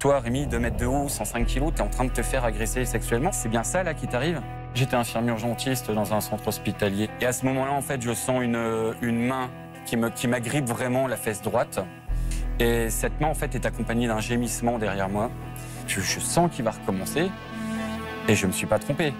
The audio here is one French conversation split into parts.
Toi, Rémi, 2 mètres de haut, 105 kilos, t'es en train de te faire agresser sexuellement. C'est bien ça, là, qui t'arrive? J'étais infirmier urgentiste dans un centre hospitalier. Et à ce moment-là, en fait, je sens une, une main qui m'agrippe qui vraiment la fesse droite. Et cette main, en fait, est accompagnée d'un gémissement derrière moi. Je, je sens qu'il va recommencer. Et je ne me suis pas trompé.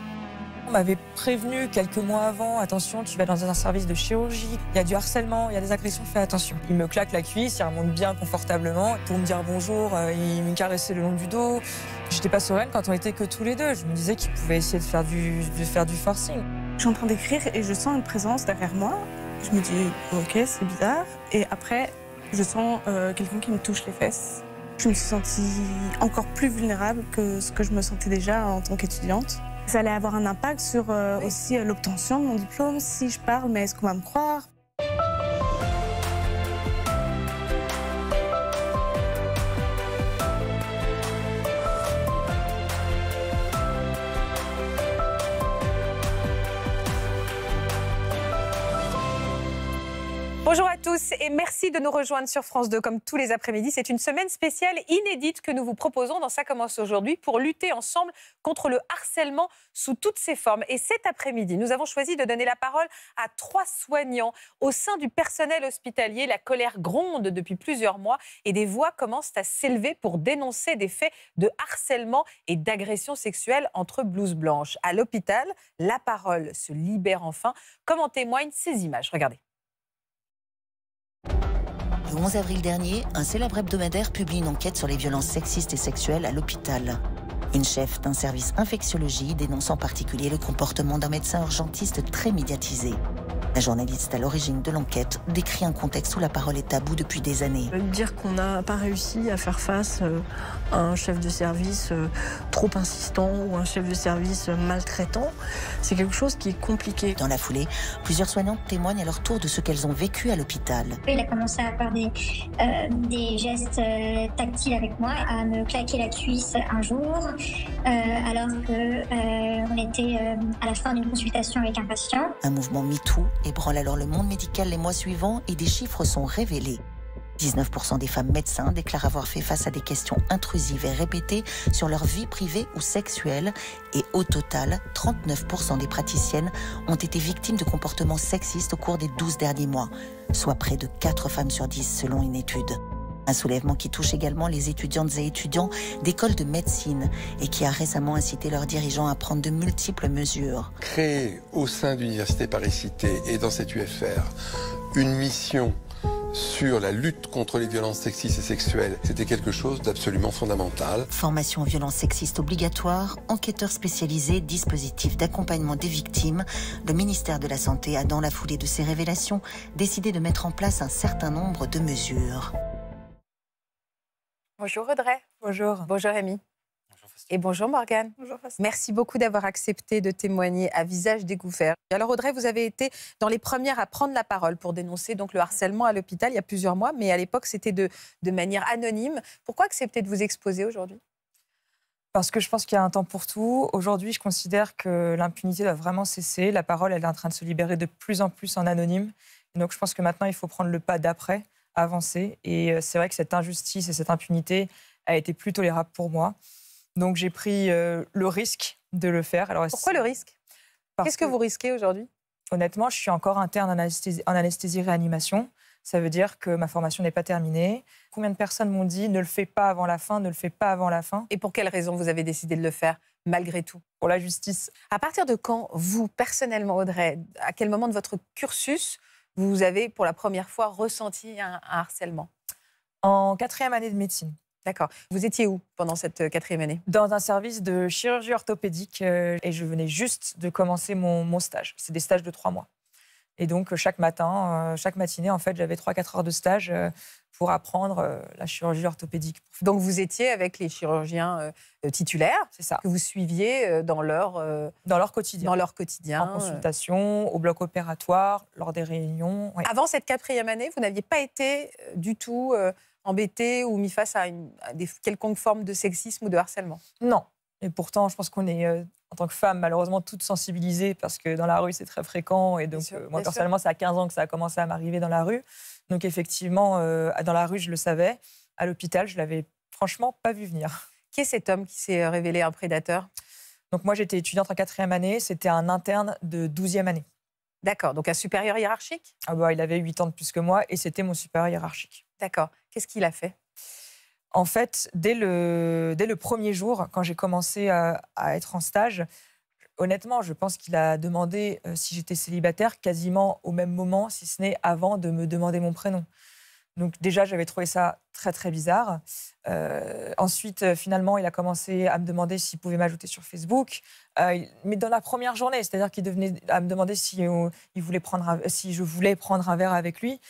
On m'avait prévenu quelques mois avant, attention, tu vas dans un service de chirurgie, il y a du harcèlement, il y a des agressions, fais attention. Il me claque la cuisse, il remonte bien confortablement pour me dire bonjour, euh, il me caressait le long du dos. J'étais pas sereine quand on était que tous les deux. Je me disais qu'il pouvait essayer de faire du, de faire du forcing. Je suis en train d'écrire et je sens une présence derrière moi. Je me dis, ok, c'est bizarre. Et après, je sens euh, quelqu'un qui me touche les fesses. Je me suis sentie encore plus vulnérable que ce que je me sentais déjà en tant qu'étudiante. Ça allait avoir un impact sur euh, aussi euh, l'obtention de mon diplôme. Si je parle, mais est-ce qu'on va me croire? Bonjour à tous et merci de nous rejoindre sur France 2 comme tous les après-midi. C'est une semaine spéciale inédite que nous vous proposons dans Ça commence aujourd'hui pour lutter ensemble contre le harcèlement sous toutes ses formes. Et cet après-midi, nous avons choisi de donner la parole à trois soignants. Au sein du personnel hospitalier, la colère gronde depuis plusieurs mois et des voix commencent à s'élever pour dénoncer des faits de harcèlement et d'agression sexuelle entre blouses blanches. À l'hôpital, la parole se libère enfin, comme en témoignent ces images. Regardez. Le 11 avril dernier, un célèbre hebdomadaire publie une enquête sur les violences sexistes et sexuelles à l'hôpital. Une chef d'un service infectiologie dénonce en particulier le comportement d'un médecin urgentiste très médiatisé. La journaliste à l'origine de l'enquête décrit un contexte où la parole est taboue depuis des années. Dire qu'on n'a pas réussi à faire face euh, à un chef de service euh, trop insistant ou un chef de service maltraitant, c'est quelque chose qui est compliqué. Dans la foulée, plusieurs soignantes témoignent à leur tour de ce qu'elles ont vécu à l'hôpital. Il a commencé à faire des, euh, des gestes tactiles avec moi, à me claquer la cuisse un jour, alors qu'on était à la fin d'une consultation avec un patient. Un mouvement MeToo ébranle alors le monde médical les mois suivants et des chiffres sont révélés. 19% des femmes médecins déclarent avoir fait face à des questions intrusives et répétées sur leur vie privée ou sexuelle. Et au total, 39% des praticiennes ont été victimes de comportements sexistes au cours des 12 derniers mois, soit près de 4 femmes sur 10 selon une étude. Un soulèvement qui touche également les étudiantes et étudiants d'écoles de médecine et qui a récemment incité leurs dirigeants à prendre de multiples mesures. Créer au sein de l'Université Paris-Cité et dans cette UFR une mission sur la lutte contre les violences sexistes et sexuelles, c'était quelque chose d'absolument fondamental. Formation aux violences sexistes obligatoire, enquêteurs spécialisés, dispositif d'accompagnement des victimes, le ministère de la Santé a, dans la foulée de ces révélations, décidé de mettre en place un certain nombre de mesures. Bonjour Audrey. Bonjour. Bonjour Amy. Et bonjour Morgane. Bonjour Merci beaucoup d'avoir accepté de témoigner à visage découvert. Alors Audrey, vous avez été dans les premières à prendre la parole pour dénoncer donc le harcèlement à l'hôpital il y a plusieurs mois, mais à l'époque c'était de, de manière anonyme. Pourquoi accepter de vous exposer aujourd'hui? Parce que je pense qu'il y a un temps pour tout. Aujourd'hui, je considère que l'impunité doit vraiment cesser. La parole, elle est en train de se libérer de plus en plus en anonyme. Et donc je pense que maintenant, il faut prendre le pas d'après avancer. Et euh, c'est vrai que cette injustice et cette impunité a été plus tolérable pour moi. Donc j'ai pris euh, le risque de le faire. Alors, Pourquoi le risque? Qu'est-ce que, vous risquez aujourd'hui? Honnêtement, je suis encore interne en anesthésie, en anesthésie réanimation. Ça veut dire que ma formation n'est pas terminée. Combien de personnes m'ont dit ne le fais pas avant la fin, ne le fais pas avant la fin? Et pour quelle raison vous avez décidé de le faire malgré tout? Pour la justice. À partir de quand, vous, personnellement, Audrey, à quel moment de votre cursus vous avez pour la première fois ressenti un, harcèlement En quatrième année de médecine. D'accord. Vous étiez où pendant cette euh, quatrième année? Dans un service de chirurgie orthopédique euh, et je venais juste de commencer mon, stage. C'est des stages de trois mois. Et donc chaque matin, euh, chaque matinée, en fait, j'avais trois, quatre heures de stage pour apprendre la chirurgie orthopédique. Donc vous étiez avec les chirurgiens titulaires, c'est ça, que vous suiviez dans leur dans leur quotidien, dans leur quotidien, en consultation, au bloc opératoire, lors des réunions. Avant cette quatrième année, vous n'aviez pas été du tout embêté ou mis face à, une, des quelconques formes de sexisme ou de harcèlement? Non. Et pourtant, je pense qu'on est, en tant que femme, malheureusement, toutes sensibilisées parce que dans la rue, c'est très fréquent. Et donc, moi, personnellement, c'est à 15 ans que ça a commencé à m'arriver dans la rue. Donc effectivement, euh, dans la rue, je le savais. À l'hôpital, je l'avais franchement pas vu venir. Qui est cet homme qui s'est révélé un prédateur? Donc moi, j'étais étudiante en quatrième année. C'était un interne de 12e année. D'accord, donc un supérieur hiérarchique? Ah bah, il avait 8 ans de plus que moi et c'était mon supérieur hiérarchique. D'accord. Qu'est-ce qu'il a fait? En fait, dès le, premier jour, quand j'ai commencé à, être en stage, honnêtement, je pense qu'il a demandé euh, si j'étais célibataire quasiment au même moment, si ce n'est avant de me demander mon prénom. Donc déjà, j'avais trouvé ça très très bizarre. Euh, ensuite, euh, finalement, il a commencé à me demander s'il pouvait m'ajouter sur Facebook. Mais dans la première journée, c'est-à-dire qu'il devenait à me demander si, il voulait prendre si je voulais prendre un verre avec lui.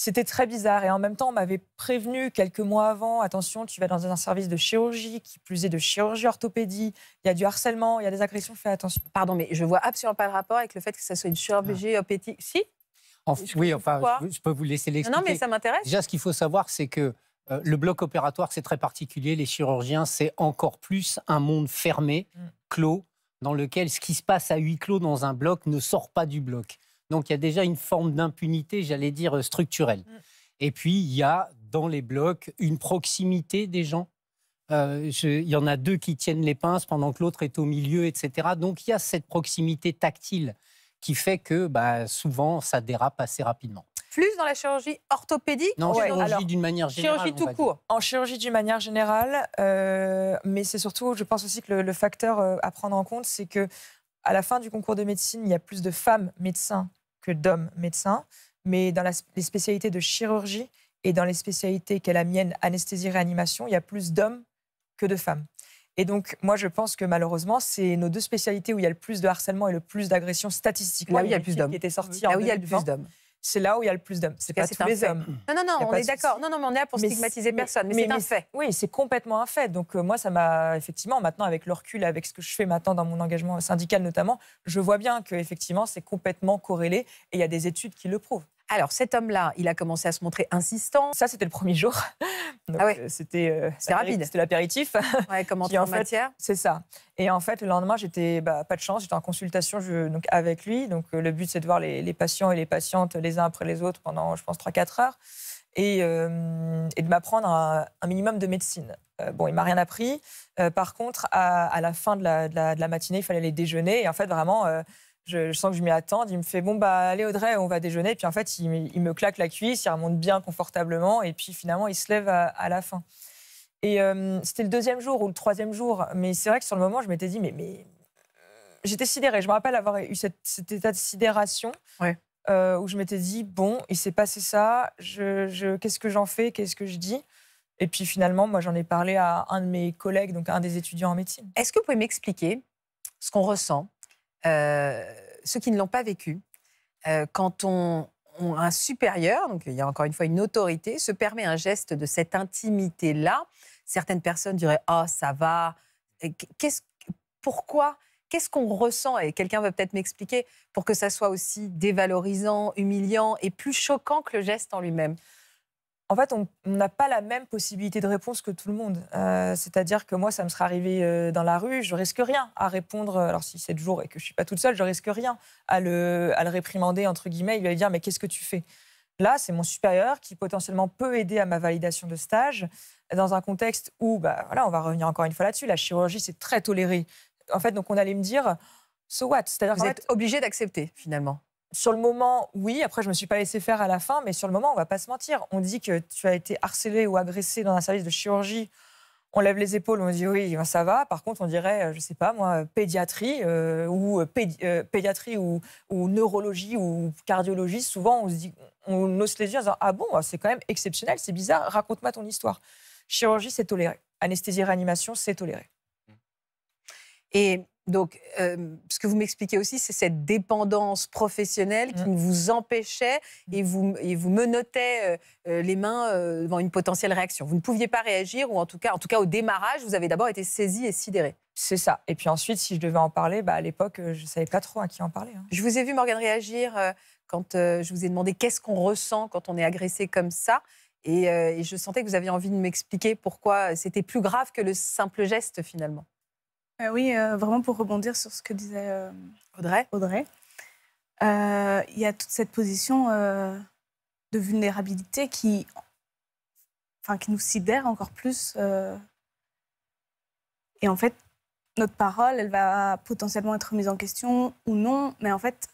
C'était très bizarre. Et en même temps, on m'avait prévenu quelques mois avant, attention, tu vas dans un service de chirurgie, qui plus est de chirurgie orthopédie, il y a du harcèlement, il y a des agressions, fais attention. Pardon, mais je vois absolument pas le rapport avec le fait que ça soit une chirurgie opétique. Si? En- Je oui, enfin, je, je peux vous laisser l'expliquer. non, mais ça m'intéresse. Déjà, ce qu'il faut savoir, c'est que euh, le bloc opératoire, c'est très particulier. Les chirurgiens, c'est encore plus un monde fermé, Mm. clos, dans lequel ce qui se passe à huis clos dans un bloc ne sort pas du bloc. Donc, il y a déjà une forme d'impunité, j'allais dire, euh, structurelle. Mm. Et puis, il y a dans les blocs une proximité des gens. Euh, je- il y en a deux qui tiennent les pinces pendant que l'autre est au milieu, etc. Donc, il y a cette proximité tactile qui fait que bah, souvent, ça dérape assez rapidement. Plus dans la chirurgie orthopédique Non, Ouais, chirurgie d'une manière générale. Chirurgie tout court. En chirurgie d'une manière générale, euh, mais c'est surtout, je pense aussi que le, le facteur à prendre en compte, c'est que à la fin du concours de médecine, il y a plus de femmes médecins que d'hommes médecins, mais dans la- les spécialités de chirurgie et dans les spécialités qu'est la mienne, anesthésie-réanimation, il y a plus d'hommes que de femmes. Et donc, moi, je pense que malheureusement, c'est nos deux spécialités où il y a le plus de harcélement et le plus d'agressions statistiquement. Là où il y a plus d'hommes. qui était Là en où il y a le 2020. plus d'hommes. C'est là où il y a le plus d'hommes. C'est pas tous les fait. hommes. Non, non, non, on est d'accord. Non, non, mais on est là pour Mais stigmatiser personne. Mais, mais- c'est un fait. Oui, c'est complètement un fait. Donc euh, moi, ça m'a effectivement maintenant avec le recul, avec ce que je fais maintenant dans mon engagement syndical notamment, je vois bien que effectivement c'est complètement corrélé et il y a des études qui le prouvent. Alors, cet homme-là, il a commencé à se montrer insistant. Ça, c'était le premier jour. Ah ouais. euh, C'était euh, C'est l'apéri- rapide. C'était l'apéritif. Ouais, comme Qui, entrée en, matière. C'est ça. Et en fait, le lendemain, j'étais bah, pas de chance, j'étais en consultation je- donc, avec lui. Donc, euh, le but, c'est de voir les, les patients et les patientes les uns après les autres pendant, je pense, 3-4 heures et, euh, et de m'apprendre un, un minimum de médecine. Bon, il m'a rien appris. Par contre, à, à la fin de la, de la- de la matinée, il fallait aller déjeuner. Et en fait, vraiment, je, je sens que je m'y attends. Il me fait Bon, bah, allez, Audrey, on va déjeuner. Et puis, en fait, il, me- il me claque la cuisse, il remonte bien confortablement. Et puis, finalement, il se lève à, à la fin. Et euh, c'était le deuxième jour ou le troisième jour. Mais c'est vrai que sur le moment, je m'étais dit, mais, mais euh, j'étais sidérée. Je me rappelle avoir eu cette- cet état de sidération Ouais. euh, où je m'étais dit, bon, il s'est passé ça, je, je- qu'est-ce que j'en fais, qu'est-ce que je dis? Et puis finalement, moi, j'en ai parlé à un de mes collègues, donc un des étudiants en médecine. Est-ce que vous pouvez m'expliquer ce qu'on ressent, euh, ceux qui ne l'ont pas vécu, euh, quand on, un supérieur, donc il y a encore une fois une autorité, se permet un geste de cette intimité-là Certaines personnes diraient Ah, ça va. Qu'est-ce, pourquoi Qu'est-ce qu'on ressent? Et quelqu'un va peut-être m'expliquer pour que ça soit aussi dévalorisant, humiliant et plus choquant que le geste en lui-même. En fait, on n'a pas la même possibilité de réponse que tout le monde. Euh, C'est-à-dire que moi, ça me serait arrivé euh, dans la rue, je risque rien à répondre. Alors, si c'est de jour et que je suis pas toute seule, je risque rien à le, à le réprimander, entre guillemets. Il va lui dire Mais qu'est-ce que tu fais? Là, c'est mon supérieur qui potentiellement peut aider à ma validation de stage dans un contexte où, bah, voilà, on va revenir encore une fois là-dessus, la chirurgie, c'est très toléré. En fait, donc on allait me dire So what? C'est-à-dire Vous êtes obligé d'accepter, finalement. Sur le moment, oui. Après, je me suis pas laissé faire à la fin, mais sur le moment, on va pas se mentir. On dit que tu as été harcelé ou agressé dans un service de chirurgie. On lève les épaules, on dit oui, ben, ça va. Par contre, on dirait, euh, je sais pas moi, pédiatrie euh, ou euh, pédi- euh, pédiatrie ou, ou neurologie ou cardiologie. Souvent, on se dit, on ose les yeux en disant ah bon, c'est quand même exceptionnel, c'est bizarre. Raconte-moi ton histoire. Chirurgie, c'est toléré. Anesthésie, réanimation, c'est toléré. Et donc, euh, ce que vous m'expliquez aussi, c'est cette dépendance professionnelle qui Mm. vous empêchait et vous, et vous menottait euh, euh, les mains euh, devant une potentielle réaction. Vous ne pouviez pas réagir, ou en tout cas, en tout cas au démarrage, vous avez d'abord été saisi et sidéré. C'est ça. Et puis ensuite, si je devais en parler, bah, à l'époque, je savais pas trop à qui en parler. hein. Je vous ai vu, Morgane, réagir quand je vous ai demandé qu'est-ce qu'on ressent quand on est agressé comme ça. Et, et je sentais que vous aviez envie de m'expliquer pourquoi c'était plus grave que le simple geste, finalement. Euh, oui, euh, vraiment pour rebondir sur ce que disait euh, Audrey Audrey, il y a toute cette position de vulnérabilité qui, enfin, qui nous sidère encore plus. Et en fait, notre parole, elle va potentiellement être mise en question ou non, mais en fait,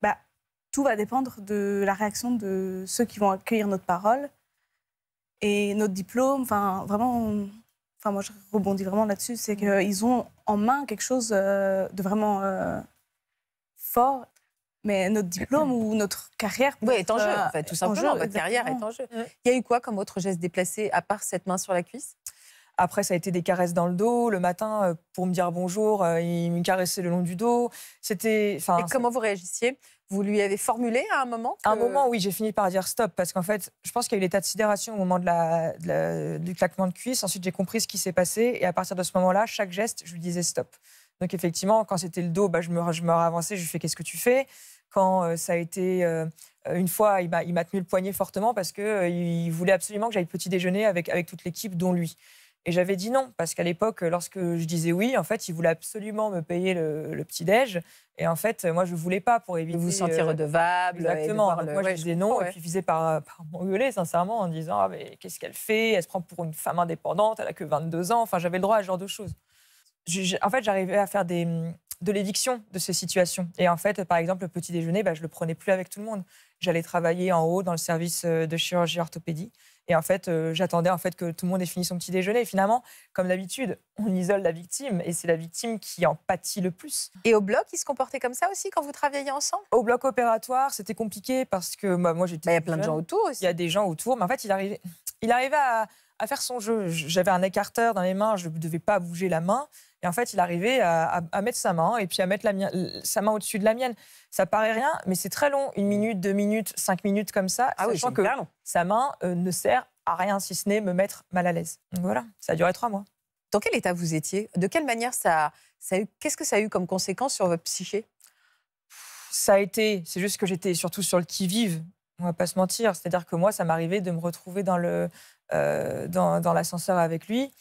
bah, tout va dépendre de la réaction de ceux qui vont accueillir notre parole et notre diplôme. Enfin, vraiment, enfin, moi, je rebondis vraiment là-dessus, c'est qu'ils ont en main quelque chose euh, de vraiment euh, fort. Mais notre diplôme ou notre carrière Oui, est en jeu, euh, en fait, tout en simplement. jeu, Votre carrière est en jeu. Il y a eu quoi comme autre geste déplacé, à part cette main sur la cuisse? Après, ça a été des caresses dans le dos. Le matin, euh, pour me dire bonjour, euh, il me caressait le long du dos. C'était. Et comment vous réagissiez? Vous lui avez formulé à un moment À un moment, oui, j'ai fini par dire stop parce qu'en fait, je pense qu'il y a eu l'état de sidération au moment de la, de la- du claquement de cuisse. Ensuite, j'ai compris ce qui s'est passé et à partir de ce moment-là, chaque geste, je lui disais stop. Donc effectivement, quand c'était le dos, bah, je me, je me ravançais, je lui fais qu'est-ce que tu fais? Quand euh, ça a été euh, une fois, il m'a tenu le poignet fortement parce que euh, il voulait absolument que j'aille petit déjeuner avec avec toute l'équipe, dont lui. Et j'avais dit non, parce qu'à l'époque, lorsque je disais oui, en fait, il voulait absolument me payer le, le petit-déj. Et en fait, moi, je ne voulais pas pour éviter... vous sentir euh, redevable. et de Exactement. Donc le- moi, ouais, je disais non, et puis faisait par, par m'engueuler, sincèrement, en disant ah, mais qu'est-ce qu'elle fait? Elle se prend pour une femme indépendante, elle a que 22 ans. Enfin, j'avais le droit à ce genre de choses. Je- en fait, j'arrivais à faire des, de l'éviction de ces situations. Et en fait, par exemple, le petit déjeuner, bah, je le prenais plus avec tout le monde. J'allais travailler en haut dans le service euh, de chirurgie orthopédie. Et en fait, euh, j'attendais en fait que tout le monde ait fini son petit déjeuner. Et finalement, comme d'habitude, on isole la victime et c'est la victime qui en pâtit le plus. Et au bloc, il se comportait comme ça aussi quand vous travailliez ensemble? Au bloc opératoire, c'était compliqué parce que bah, moi j'étais. Bah, Il y a plein de gens autour aussi. Il y a des gens autour, mais en fait, il arrivait, il arrivait à, à faire son jeu. J'avais un écarteur dans les mains, je ne devais pas bouger la main. Et en fait, il arrivait à, à- à mettre sa main et puis à mettre la sa main au-dessus de la mienne. Ça paraît rien, mais c'est très long. Une minute, deux minutes, cinq minutes comme ça. Ah oui, sachant c'est que long. sa main euh, ne sert à rien si ce n'est me mettre mal à l'aise. Donc voilà, ça a duré trois mois. Dans quel état vous étiez? De quelle manière ça, ça a eu Qu'est-ce que ça a eu comme conséquence sur votre psyché? Ça a été, c'est juste que j'étais surtout sur le qui-vive, on va pas se mentir. C'est-à-dire que moi, ça m'arrivait de me retrouver dans, le, euh, dans, dans l'ascenseur avec lui.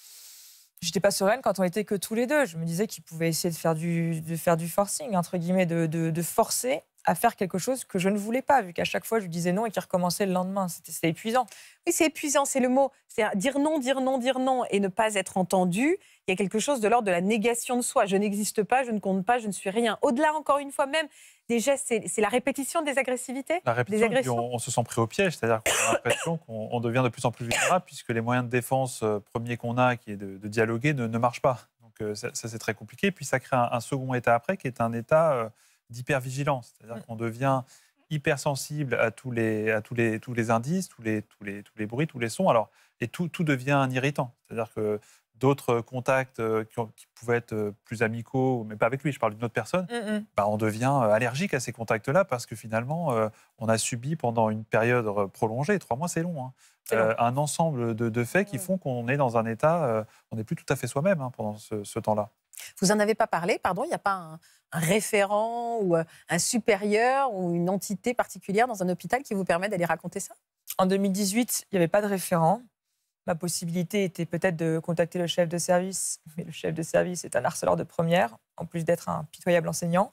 J'étais pas sereine quand on était que tous les deux. Je me disais qu'il pouvait essayer de faire du, de faire du forcing, entre guillemets, de, de, forcer à faire quelque chose que je ne voulais pas, vu qu'à chaque fois, je disais non et qu'il recommençait le lendemain. C'était épuisant. Oui, c'est épuisant, c'est le mot. C'est dire non, dire non, dire non et ne pas être entendu. Il y a quelque chose de l'ordre de la négation de soi. Je n'existe pas, je ne compte pas, je ne suis rien. Au-delà, encore une fois, même des gestes, c'est, la répétition des agressivités La répétition, agressions on, on se sent pris au piège, c'est-à-dire qu'on a l'impression qu'on on devient de plus en plus vulnérable puisque les moyens de défense euh, premiers qu'on a, qui est de, de dialoguer, ne, ne marchent pas. Donc euh, ça, ça, c'est très compliqué. Puis ça crée un, un second état après qui est un état euh, d'hypervigilance, c'est-à-dire qu'on devient hypersensible à tous les, à tous les, tous les indices, tous les, tous, les, tous les bruits, tous les sons. Alors, et tout, tout devient un irritant. C'est-à-dire que d'autres contacts euh, qui, ont- qui pouvaient être euh, plus amicaux, mais pas avec lui, je parle d'une autre personne, bah, on devient euh, allergique à ces contacts-là parce que finalement, euh, on a subi pendant une période euh, prolongée, trois mois c'est long, hein, long. euh, un ensemble de, de faits qui font qu'on est dans un état, euh, on n'est plus tout à fait soi-même hein, pendant ce, ce temps-là. Vous en avez pas parlé, pardon Il n'y a pas un, un référent ou euh, un supérieur ou une entité particulière dans un hôpital qui vous permet d'aller raconter ça? En 2018, il n'y avait pas de référent. Ma possibilité était peut-être de contacter le chef de service, mais le chef de service est un harceleur de première, en plus d'être un pitoyable enseignant.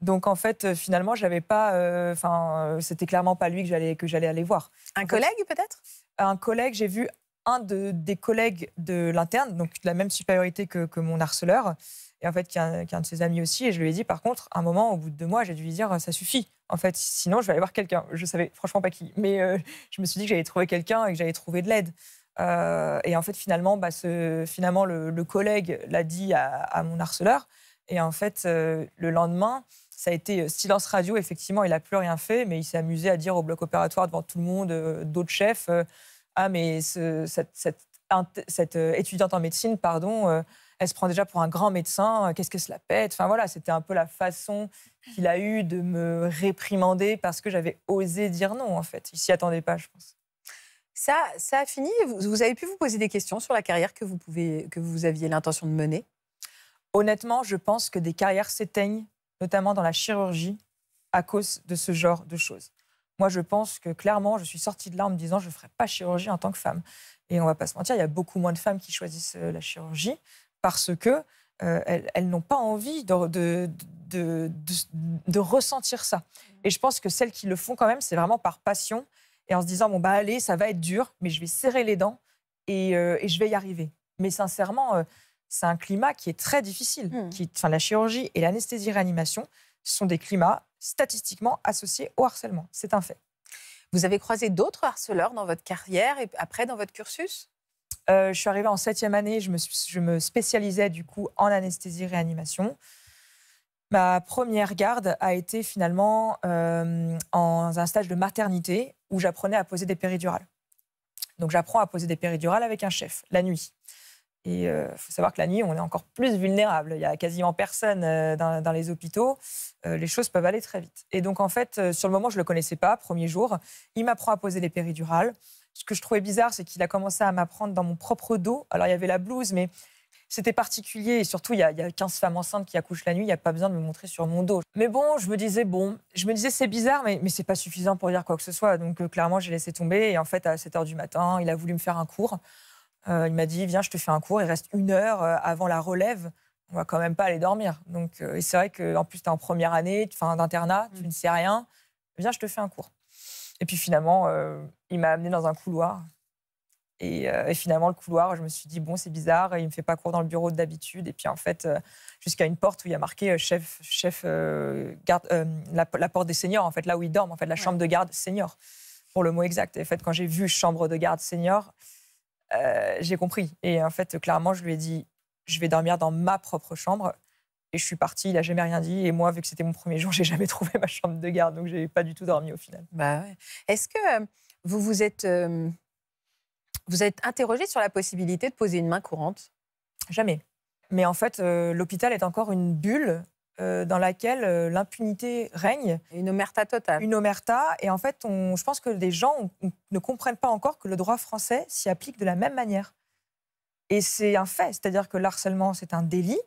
Donc en fait, euh, finalement, j'avais pas, euh, enfin, euh, c'était clairement pas lui que j'allais que j'allais aller voir. Un collègue peut-être? Un collègue, j'ai vu un de, des collègues de l'interne, donc de la même supériorité que, que mon harceleur, et en fait qui est, un, qui est un de ses amis aussi. Et je lui ai dit, par contre, à un moment, au bout de deux mois, j'ai dû lui dire, ça suffit. En fait, sinon, je vais aller voir quelqu'un. Je savais franchement pas qui, mais euh, je me suis dit que j'allais trouver quelqu'un et que j'allais trouver de l'aide. Euh, et en fait, finalement, bah, finalement le, collègue l'a dit à, mon harceleur. Et en fait, euh, le lendemain, ça a été euh, silence radio. Effectivement, il n'a plus rien fait, mais il s'est amusé à dire au bloc opératoire devant tout le monde, d'autres chefs, ah mais ce- cette, étudiante en médecine, pardon, elle se prend déjà pour un grand médecin. Qu'est-ce que cela pète? Enfin voilà, c'était un peu la façon qu'il a eu de me réprimander parce que j'avais osé dire non. En fait, il s'y attendait pas, je pense. Ça, ça a fini? Vous, avez pu vous poser des questions sur la carrière que vous, pouvez, que vous aviez l'intention de mener? Honnêtement, je pense que des carrières s'éteignent, notamment dans la chirurgie, à cause de ce genre de choses. Moi, je pense que clairement, je suis sortie de là en me disant je ne ferai pas chirurgie en tant que femme. Et on va pas se mentir, il y a beaucoup moins de femmes qui choisissent euh, la chirurgie parce que euh, elles, n'ont pas envie de ressentir ça. Et je pense que celles qui le font quand même, c'est vraiment par passion et en se disant bon bah allez, ça va être dur, mais je vais serrer les dents et, euh, et je vais y arriver. Mais sincèrement, euh, c'est un climat qui est très difficile. Hmm. Qui, enfin, la chirurgie et l'anesthésie-réanimation sont des climats statistiquement associés au harcèlement. C'est un fait. Vous avez croisé d'autres harceleurs dans votre carrière et après dans votre cursus? Euh, je suis arrivée en septième année, je me, je me spécialisais du coup en anesthésie-réanimation. Ma première garde a été finalement euh, en un stage de maternité où j'apprenais à poser des péridurales. Donc j'apprends à poser des péridurales avec un chef la nuit. Et il faut savoir que la nuit, on est encore plus vulnérable. Il y a quasiment personne euh, dans, les hôpitaux. Euh, les choses peuvent aller très vite. Et donc en fait, euh, sur le moment, je le connaissais pas. Premier jour, il m'apprend à poser les péridurales. Ce que je trouvais bizarre, c'est qu'il a commencé à m'apprendre dans mon propre dos. Alors il y avait la blouse, mais c'était particulier. Et surtout, il y, a, il y a 15 femmes enceintes qui accouchent la nuit. Il n'y a pas besoin de me montrer sur mon dos. Mais bon, je me disais, bon, je me disais, c'est bizarre, mais, mais c'est pas suffisant pour dire quoi que ce soit. Donc, euh, clairement, j'ai laissé tomber. Et en fait, à 7 h du matin, il a voulu me faire un cours. Euh, il m'a dit, viens, je te fais un cours. Il reste une heure euh, avant la relève. On va quand même pas aller dormir. Donc, et c'est vrai qu'en plus, tu es en première année enfin, d'internat, tu ne sais rien. Viens, je te fais un cours. Et puis finalement, euh, il m'a amené dans un couloir. Et, euh, et finalement, le couloir, je me suis dit, bon, c'est bizarre, il ne me fait pas cours dans le bureau d'habitude. Et puis en fait, euh, jusqu'à une porte où il y a marqué euh, chef, chef euh, garde, la, la porte des seniors, en fait, là où ils dorment, en fait, la chambre de garde senior, pour le mot exact. Et en fait, quand j'ai vu chambre de garde senior, j'ai compris. Et en fait, clairement, je lui ai dit, je vais dormir dans ma propre chambre. Et je suis partie, il n'a jamais rien dit. Et moi, vu que c'était mon premier jour, j'ai jamais trouvé ma chambre de garde, donc j'ai pas du tout dormi au final. Bah ouais. Est-ce que vous vous êtes, vous êtes interrogé sur la possibilité de poser une main courante? Jamais. Mais en fait, euh, l'hôpital est encore une bulle euh, dans laquelle euh, l'impunité règne. Une omerta totale. Une omerta. Et en fait, on- je pense que des gens on- on ne comprennent pas encore que le droit français s'y applique de la même manière. Et c'est un fait. C'est-à-dire que l'harcèlement, c'est un délit.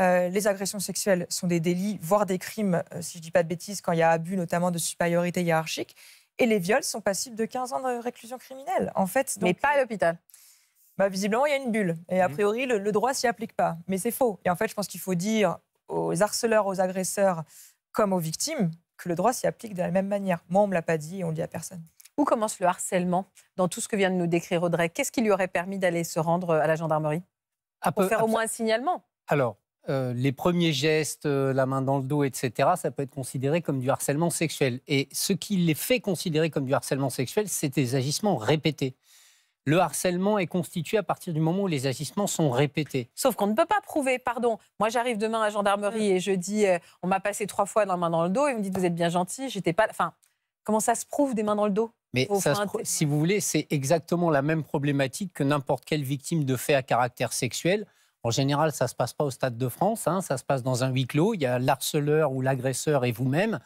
Les agressions sexuelles sont des délits, voire des crimes, si je ne dis pas de bêtises, quand il y a abus notamment de supériorité hiérarchique. Et les viols sont passibles de 15 ans de réclusion criminelle. En fait, Mais pas à l'hôpital. bah, visiblement, il y a une bulle. Et a priori, le, le droit s'y applique pas. Mais c'est faux. Et en fait, je pense qu'il faut dire aux harceleurs, aux agresseurs, comme aux victimes, que le droit s'y applique de la même manière. Moi, on me l'a pas dit et on le dit à personne. Où commence le harcèlement dans tout ce que vient de nous décrire Audrey? Qu'est-ce qui lui aurait permis d'aller se rendre à la gendarmerie? À Pour peu- faire à au moins un signalement Alors, euh, les premiers gestes, euh, la main dans le dos, etc., ça peut être considéré comme du harcèlement sexuel. Et ce qui les fait considérer comme du harcèlement sexuel, c'est des agissements répétés. Le harcèlement est constitué à partir du moment où les agissements sont répétés. Sauf qu'on ne peut pas prouver, pardon. Moi, j'arrive demain à la gendarmerie et je dis, euh, on m'a passé trois fois la main dans le dos et vous me dites, vous êtes bien gentil, j'étais pas. Enfin, comment ça se prouve des mains dans le dos? Mais ça se si vous voulez, c'est exactement la même problématique que n'importe quelle victime de fait à caractère sexuel. En général, ça ne se passe pas au Stade de France, hein, ça se passe dans un huis clos. Il y a l'harceleur ou l'agresseur et vous-même.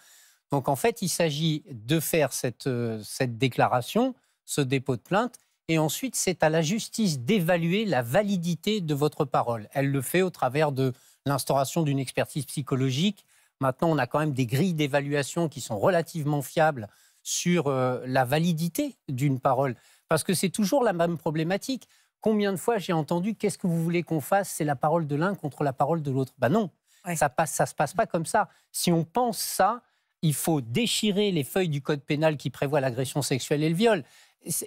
Donc en fait, il s'agit de faire cette, euh, cette déclaration, ce dépôt de plainte, et ensuite c'est à la justice d'évaluer la validité de votre parole. Elle le fait au travers de l'instauration d'une expertise psychologique. Maintenant, on a quand même des grilles d'évaluation qui sont relativement fiables sur euh, la validité d'une parole. Parce que c'est toujours la même problématique. Combien de fois j'ai entendu qu'est-ce que vous voulez qu'on fasse? C'est la parole de l'un contre la parole de l'autre. Ben non, Ouais. ça passe, ça se passe pas comme ça. Si on pense ça, il faut déchirer les feuilles du code pénal qui prévoient l'agression sexuelle et le viol.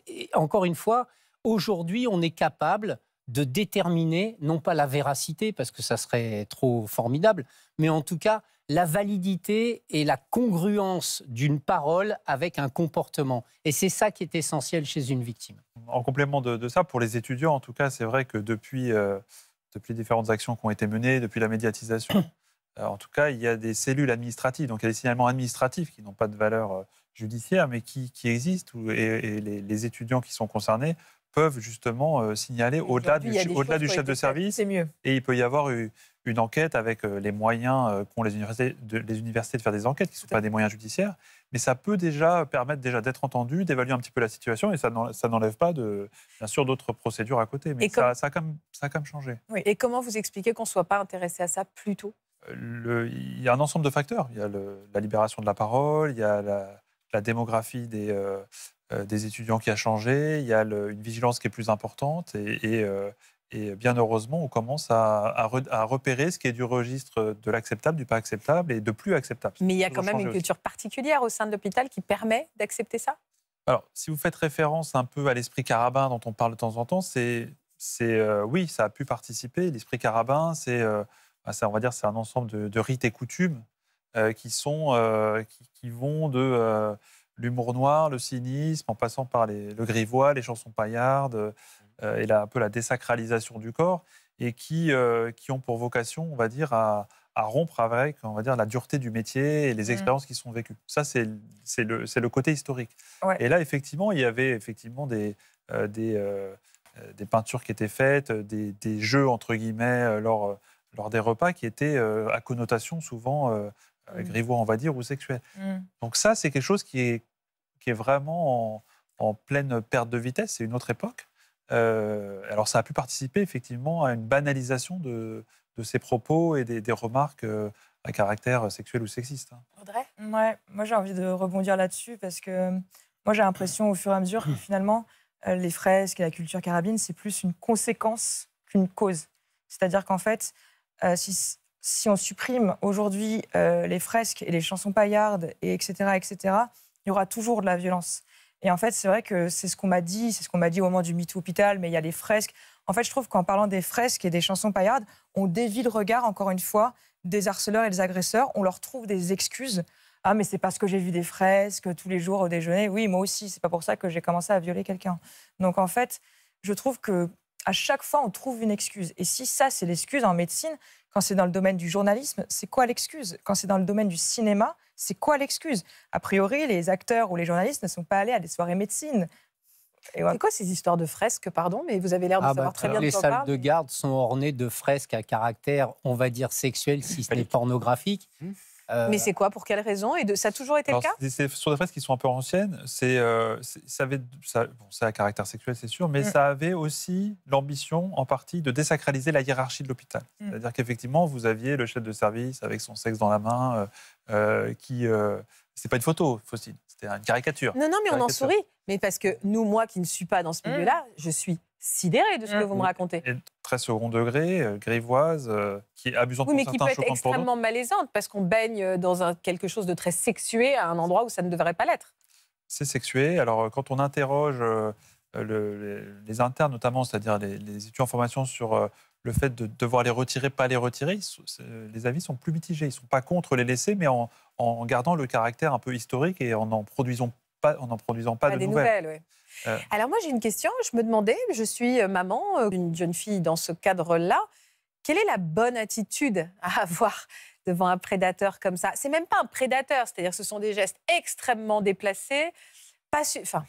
Et encore une fois, aujourd'hui, on est capable de déterminer non pas la véracité parce que ça serait trop formidable, mais en tout cas la validité et la congruence d'une parole avec un comportement. Et c'est ça qui est essentiel chez une victime. En complément de, de ça, pour les étudiants, en tout cas, c'est vrai que depuis, euh, depuis les différentes actions qui ont été menées, depuis la médiatisation, euh, en tout cas, il y a des cellules administratives, donc il y a des signalements administratifs qui n'ont pas de valeur euh, judiciaire, mais qui, qui existent, et, et les, les étudiants qui sont concernés peuvent justement euh, signaler au-delà du, chef de service, C'est mieux. et il peut y avoir une enquête avec euh, les moyens euh, qu'ont les universités, de, les universités de faire des enquêtes, qui ne sont pas des moyens judiciaires, mais ça peut déjà permettre déjà d'être entendu, d'évaluer un petit peu la situation, et ça n'en- ça n'enlève pas, de, bien sûr, d'autres procédures à côté. Mais ça, comme- ça, a quand même, ça a quand même changé. Et comment vous expliquez qu'on ne soit pas intéressé à ça plus tôt? Le- il y a un ensemble de facteurs. Il y a le- la libération de la parole, il y a la, la démographie des, euh, des étudiants qui a changé, il y a le- une vigilance qui est plus importante, et, et, euh, et bien heureusement, on commence à, à re- à repérer ce qui est du registre de l'acceptable, du pas acceptable et de plus acceptable. Mais il y a quand même une aussi. culture particulière au sein de l'hôpital qui permet d'accepter ça? Alors, si vous faites référence un peu à l'esprit carabin dont on parle de temps en temps, c'est, euh, oui, ça a pu participer. L'esprit carabin, c'est, euh, bah, on va dire, c'est un ensemble de, de rites et coutumes euh, qui sont, euh, qui, qui vont de euh, l'humour noir, le cynisme, en passant par les, le grivois, les chansons paillardes euh, et la, un peu la désacralisation du corps, et qui, euh, qui ont pour vocation, on va dire, à, à rompre avec, on va dire, la dureté du métier et les Mm. expériences qui sont vécues. Ça, c'est, le, le côté historique. Ouais. Et là, effectivement, il y avait effectivement des, euh, des, des peintures qui étaient faites, des, des jeux, entre guillemets, lors, lors des repas qui étaient à connotation souvent Mm. grivois, on va dire, ou sexuelle. Mm. Donc ça, c'est quelque chose qui est, qui est vraiment en, pleine perte de vitesse. C'est une autre époque. Euh, alors ça a pu participer effectivement à une banalisation de, de ces propos et des, remarques euh, à caractère sexuel ou sexiste. hein. Audrey? Ouais, moi j'ai envie de rebondir là-dessus parce que euh, moi j'ai l'impression au fur et à mesure que finalement les fresques et la culture carabine c'est plus une conséquence qu'une cause. C'est-à-dire qu'en fait, si, on supprime aujourd'hui les fresques et les chansons paillardes et etc etc, il y aura toujours de la violence. Et en fait, c'est vrai que c'est ce qu'on m'a dit, c'est ce qu'on m'a dit au moment du MeToo Hôpital, mais il y a les fresques. En fait, je trouve qu'en parlant des fresques et des chansons paillardes, on dévie le regard, encore une fois, des harceleurs et des agresseurs. On leur trouve des excuses. Ah, mais c'est parce que j'ai vu des fresques tous les jours au déjeuner. Oui, moi aussi, c'est pas pour ça que j'ai commencé à violer quelqu'un. Donc, en fait, je trouve que à chaque fois, on trouve une excuse. Et si ça, c'est l'excuse en médecine, quand c'est dans le domaine du journalisme, c'est quoi l'excuse? Quand c'est dans le domaine du cinéma, c'est quoi l'excuse? A priori, les acteurs ou les journalistes ne sont pas allés à des soirées médecine. Et ouais. C'est quoi ces histoires de fresques, pardon? Mais vous avez l'air de Ah bah, savoir très bien de les salles parle. de garde sont ornées de fresques à caractère, on va dire, sexuel, si ce n'est pornographique. Euh, Mais c'est quoi Pour quelle raison Et de... ça a toujours été Alors, le cas c'est- sur des fresques qui sont un peu anciennes. C'est euh, ça avait ça, bon, à caractère sexuel, c'est sûr, mais Mm. ça avait aussi l'ambition, en partie, de désacraliser la hiérarchie de l'hôpital. Mm. C'est-à-dire qu'effectivement, vous aviez le chef de service avec son sexe dans la main, euh, euh, qui euh, c'est pas une photo, Faustine, c'était une caricature. Non, non, mais on en sourit. Mais parce que nous, moi qui ne suis pas dans ce Mm. milieu-là, je suis sidérée de ce que Mm. vous me racontez. Et très second degré, euh, grivoise, euh, qui est abusante Oui, mais pour qui certains, peut être extrêmement malaisante parce qu'on baigne dans un- quelque chose de très sexué à un endroit où ça ne devrait pas l'être. c'est sexué. Alors, euh, quand on interroge euh, le- les, les internes, notamment, c'est-à-dire les, les étudiants en formation sur euh, le fait de devoir les retirer, pas les retirer, sont- les avis sont plus mitigés. Ils ne sont pas contre les laisser, mais en, en gardant le caractère un peu historique et en n'en produisant pas, en en produisant pas Pas de des nouvelles. ouais. Euh. Alors moi j'ai une question, je me demandais, je suis euh, maman euh, d'une jeune fille dans ce cadre-là, quelle est la bonne attitude à avoir devant un prédateur comme ça? C'est même pas un prédateur, c'est-à-dire ce sont des gestes extrêmement déplacés, pas su- enfin,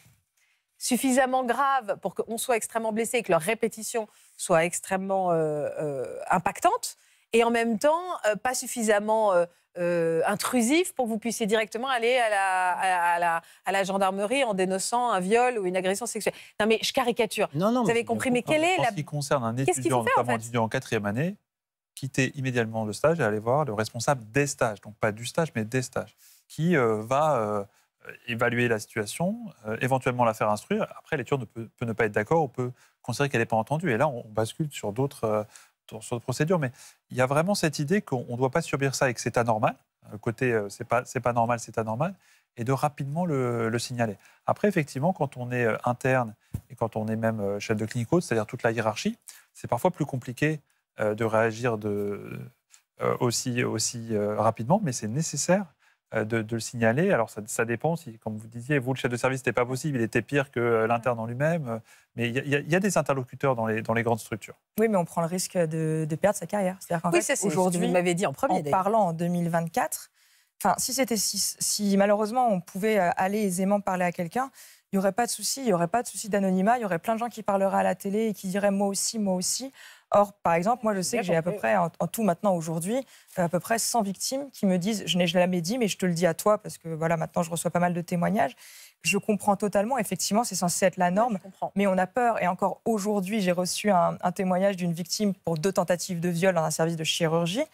suffisamment graves pour qu'on soit extrêmement blessé et que leur répétition soit extrêmement euh, euh, impactante, et en même temps euh, pas suffisamment euh, intrusif pour que vous puissiez directement aller à la, à, la, à la gendarmerie en dénonçant un viol ou une agression sexuelle. Non mais je caricature. Non, non, Vous avez compris, mais quelle est En la... ce qui concerne un étudiant, en notamment un étudiant en quatrième année, quitter immédiatement le stage et aller voir le responsable des stages, donc pas du stage, mais des stages, qui euh, va euh, évaluer la situation, euh, éventuellement la faire instruire. Après, l'étudiant ne peut, peut ne pas être d'accord ou peut considérer qu'elle n'est pas entendue. Et là, on bascule sur d'autres sur d'autres procédures. Mais il y a vraiment cette idée qu'on ne doit pas subir ça et que c'est anormal. Le côté euh, c'est pas, c'est pas normal, c'est anormal. Et de rapidement le, le signaler. Après, effectivement, quand on est euh, interne et quand on est même euh, chef de clinico, c'est-à-dire toute la hiérarchie, c'est parfois plus compliqué euh, de réagir de, euh, aussi, aussi euh, rapidement, mais c'est nécessaire euh, de, de le signaler. Alors ça, ça dépend si, comme vous disiez, vous, le chef de service, c'était pas possible, il était pire que euh, l'interne en lui-même. euh, Mais il y, a- y des interlocuteurs dans les, dans les grandes structures. Oui, mais on prend le risque de, de perdre sa carrière. C'est-à-dire qu'en Oui, fait, aujourd'hui, aujourd'hui, vous m'avez dit en premier en parlant en 2024, enfin, si c'était si, si malheureusement on pouvait euh, aller aisément parler à quelqu'un, il n'y aurait pas de souci, il n'y aurait pas de souci d'anonymat, il y aurait plein de gens qui parleraient à la télé et qui diraient moi aussi, moi aussi. Or, par exemple, moi je sais que j'ai à peu près, en, en tout maintenant aujourd'hui, euh, à peu près 100 victimes qui me disent, je n'ai jamais dit, mais je te le dis à toi parce que voilà, maintenant je reçois pas mal de témoignages. Je comprends totalement, effectivement, c'est censé être la norme. Mais on a peur. Et encore aujourd'hui, j'ai reçu un, un témoignage d'une victime pour deux tentatives de viol dans un service de chirurgie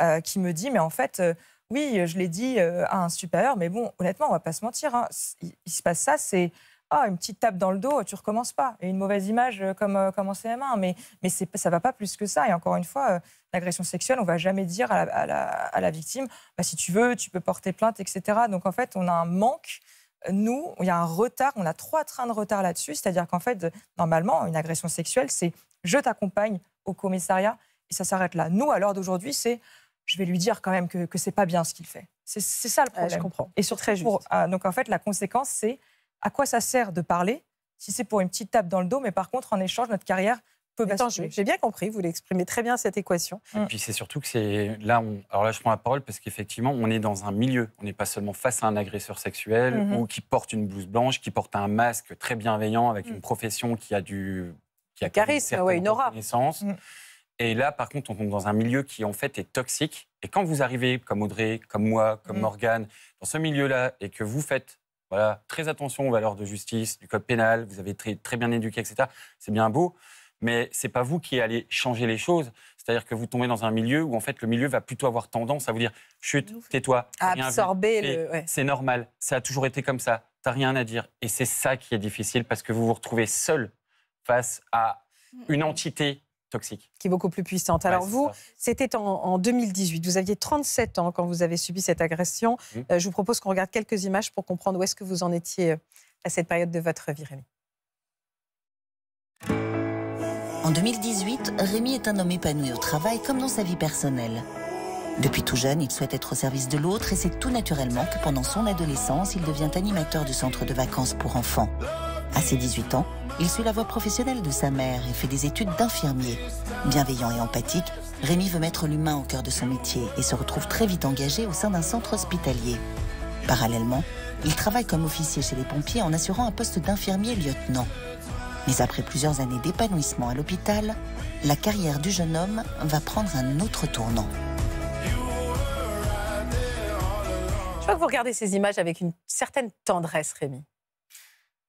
euh, qui me dit, mais en fait, euh, oui, je l'ai dit euh, à un supérieur, mais bon, honnêtement, on va pas se mentir. hein, il, il se passe ça, c'est ah, une petite tape dans le dos, tu recommences pas. Et une mauvaise image euh, comme, euh, comme en CM1. Mais, mais ça va pas plus que ça. Et encore une fois, euh, l'agression sexuelle, on va jamais dire à la, à la- à la victime, bah, si tu veux, tu peux porter plainte, etc. Donc en fait, on a un manque nous, il y a un retard, on a trois trains de retard là-dessus, c'est-à-dire qu'en fait, normalement, une agression sexuelle, c'est je t'accompagne au commissariat et ça s'arrête là. Nous, à l'heure d'aujourd'hui, c'est je vais lui dire quand même que, que c'est pas bien ce qu'il fait. C'est ça le problème. je comprends. Et surtout, Très juste. pour- ah, donc en fait, la conséquence, c'est à quoi ça sert de parler si c'est pour une petite tape dans le dos, mais par contre, en échange, notre carrière peut basculer. J'ai bien compris, vous l'exprimez très bien cette équation. Et puis c'est surtout que c'est là, on... alors là je prends la parole parce qu'effectivement on est dans un milieu, on n'est pas seulement face à un agresseur sexuel Mhm. ou qui porte une blouse blanche, qui porte un masque très bienveillant avec Mm. une profession qui a du qui a charisme, ouais, une aura. Mm. Et là par contre on tombe dans un milieu qui en fait est toxique. Et quand vous arrivez comme Audrey, comme moi, comme Mm. Morgane, dans ce milieu-là et que vous faites voilà, très attention aux valeurs de justice, du code pénal, vous avez très, très bien éduqué, etc. C'est bien beau, mais c'est pas vous qui allez changer les choses. C'est-à-dire que vous tombez dans un milieu où en fait le milieu va plutôt avoir tendance à vous dire chut, tais-toi, Absorber le. ouais. c'est normal, ça a toujours été comme ça, t'as rien à dire. Et c'est ça qui est difficile parce que vous vous retrouvez seul face à une entité toxique. qui est beaucoup plus puissante. Alors Ouais, vous, c'était en, en 2018. Vous aviez 37 ans quand vous avez subi cette agression. Mhm. Euh, je vous propose qu'on regarde quelques images pour comprendre où est-ce que vous en étiez euh, à cette période de votre vie, Rémi. En 2018, Rémi est un homme épanoui au travail comme dans sa vie personnelle. Depuis tout jeune, il souhaite être au service de l'autre et c'est tout naturellement que pendant son adolescence, il devient animateur du centre de vacances pour enfants. À ses 18 ans, il suit la voie professionnelle de sa mère et fait des études d'infirmier. Bienveillant et empathique, Rémi veut mettre l'humain au cœur de son métier et se retrouve très vite engagé au sein d'un centre hospitalier. Parallèlement, il travaille comme officier chez les pompiers en assurant un poste d'infirmier lieutenant. Mais après plusieurs années d'épanouissement à l'hôpital, la carrière du jeune homme va prendre un autre tournant. Je vois que vous regardez ces images avec une certaine tendresse, Rémi.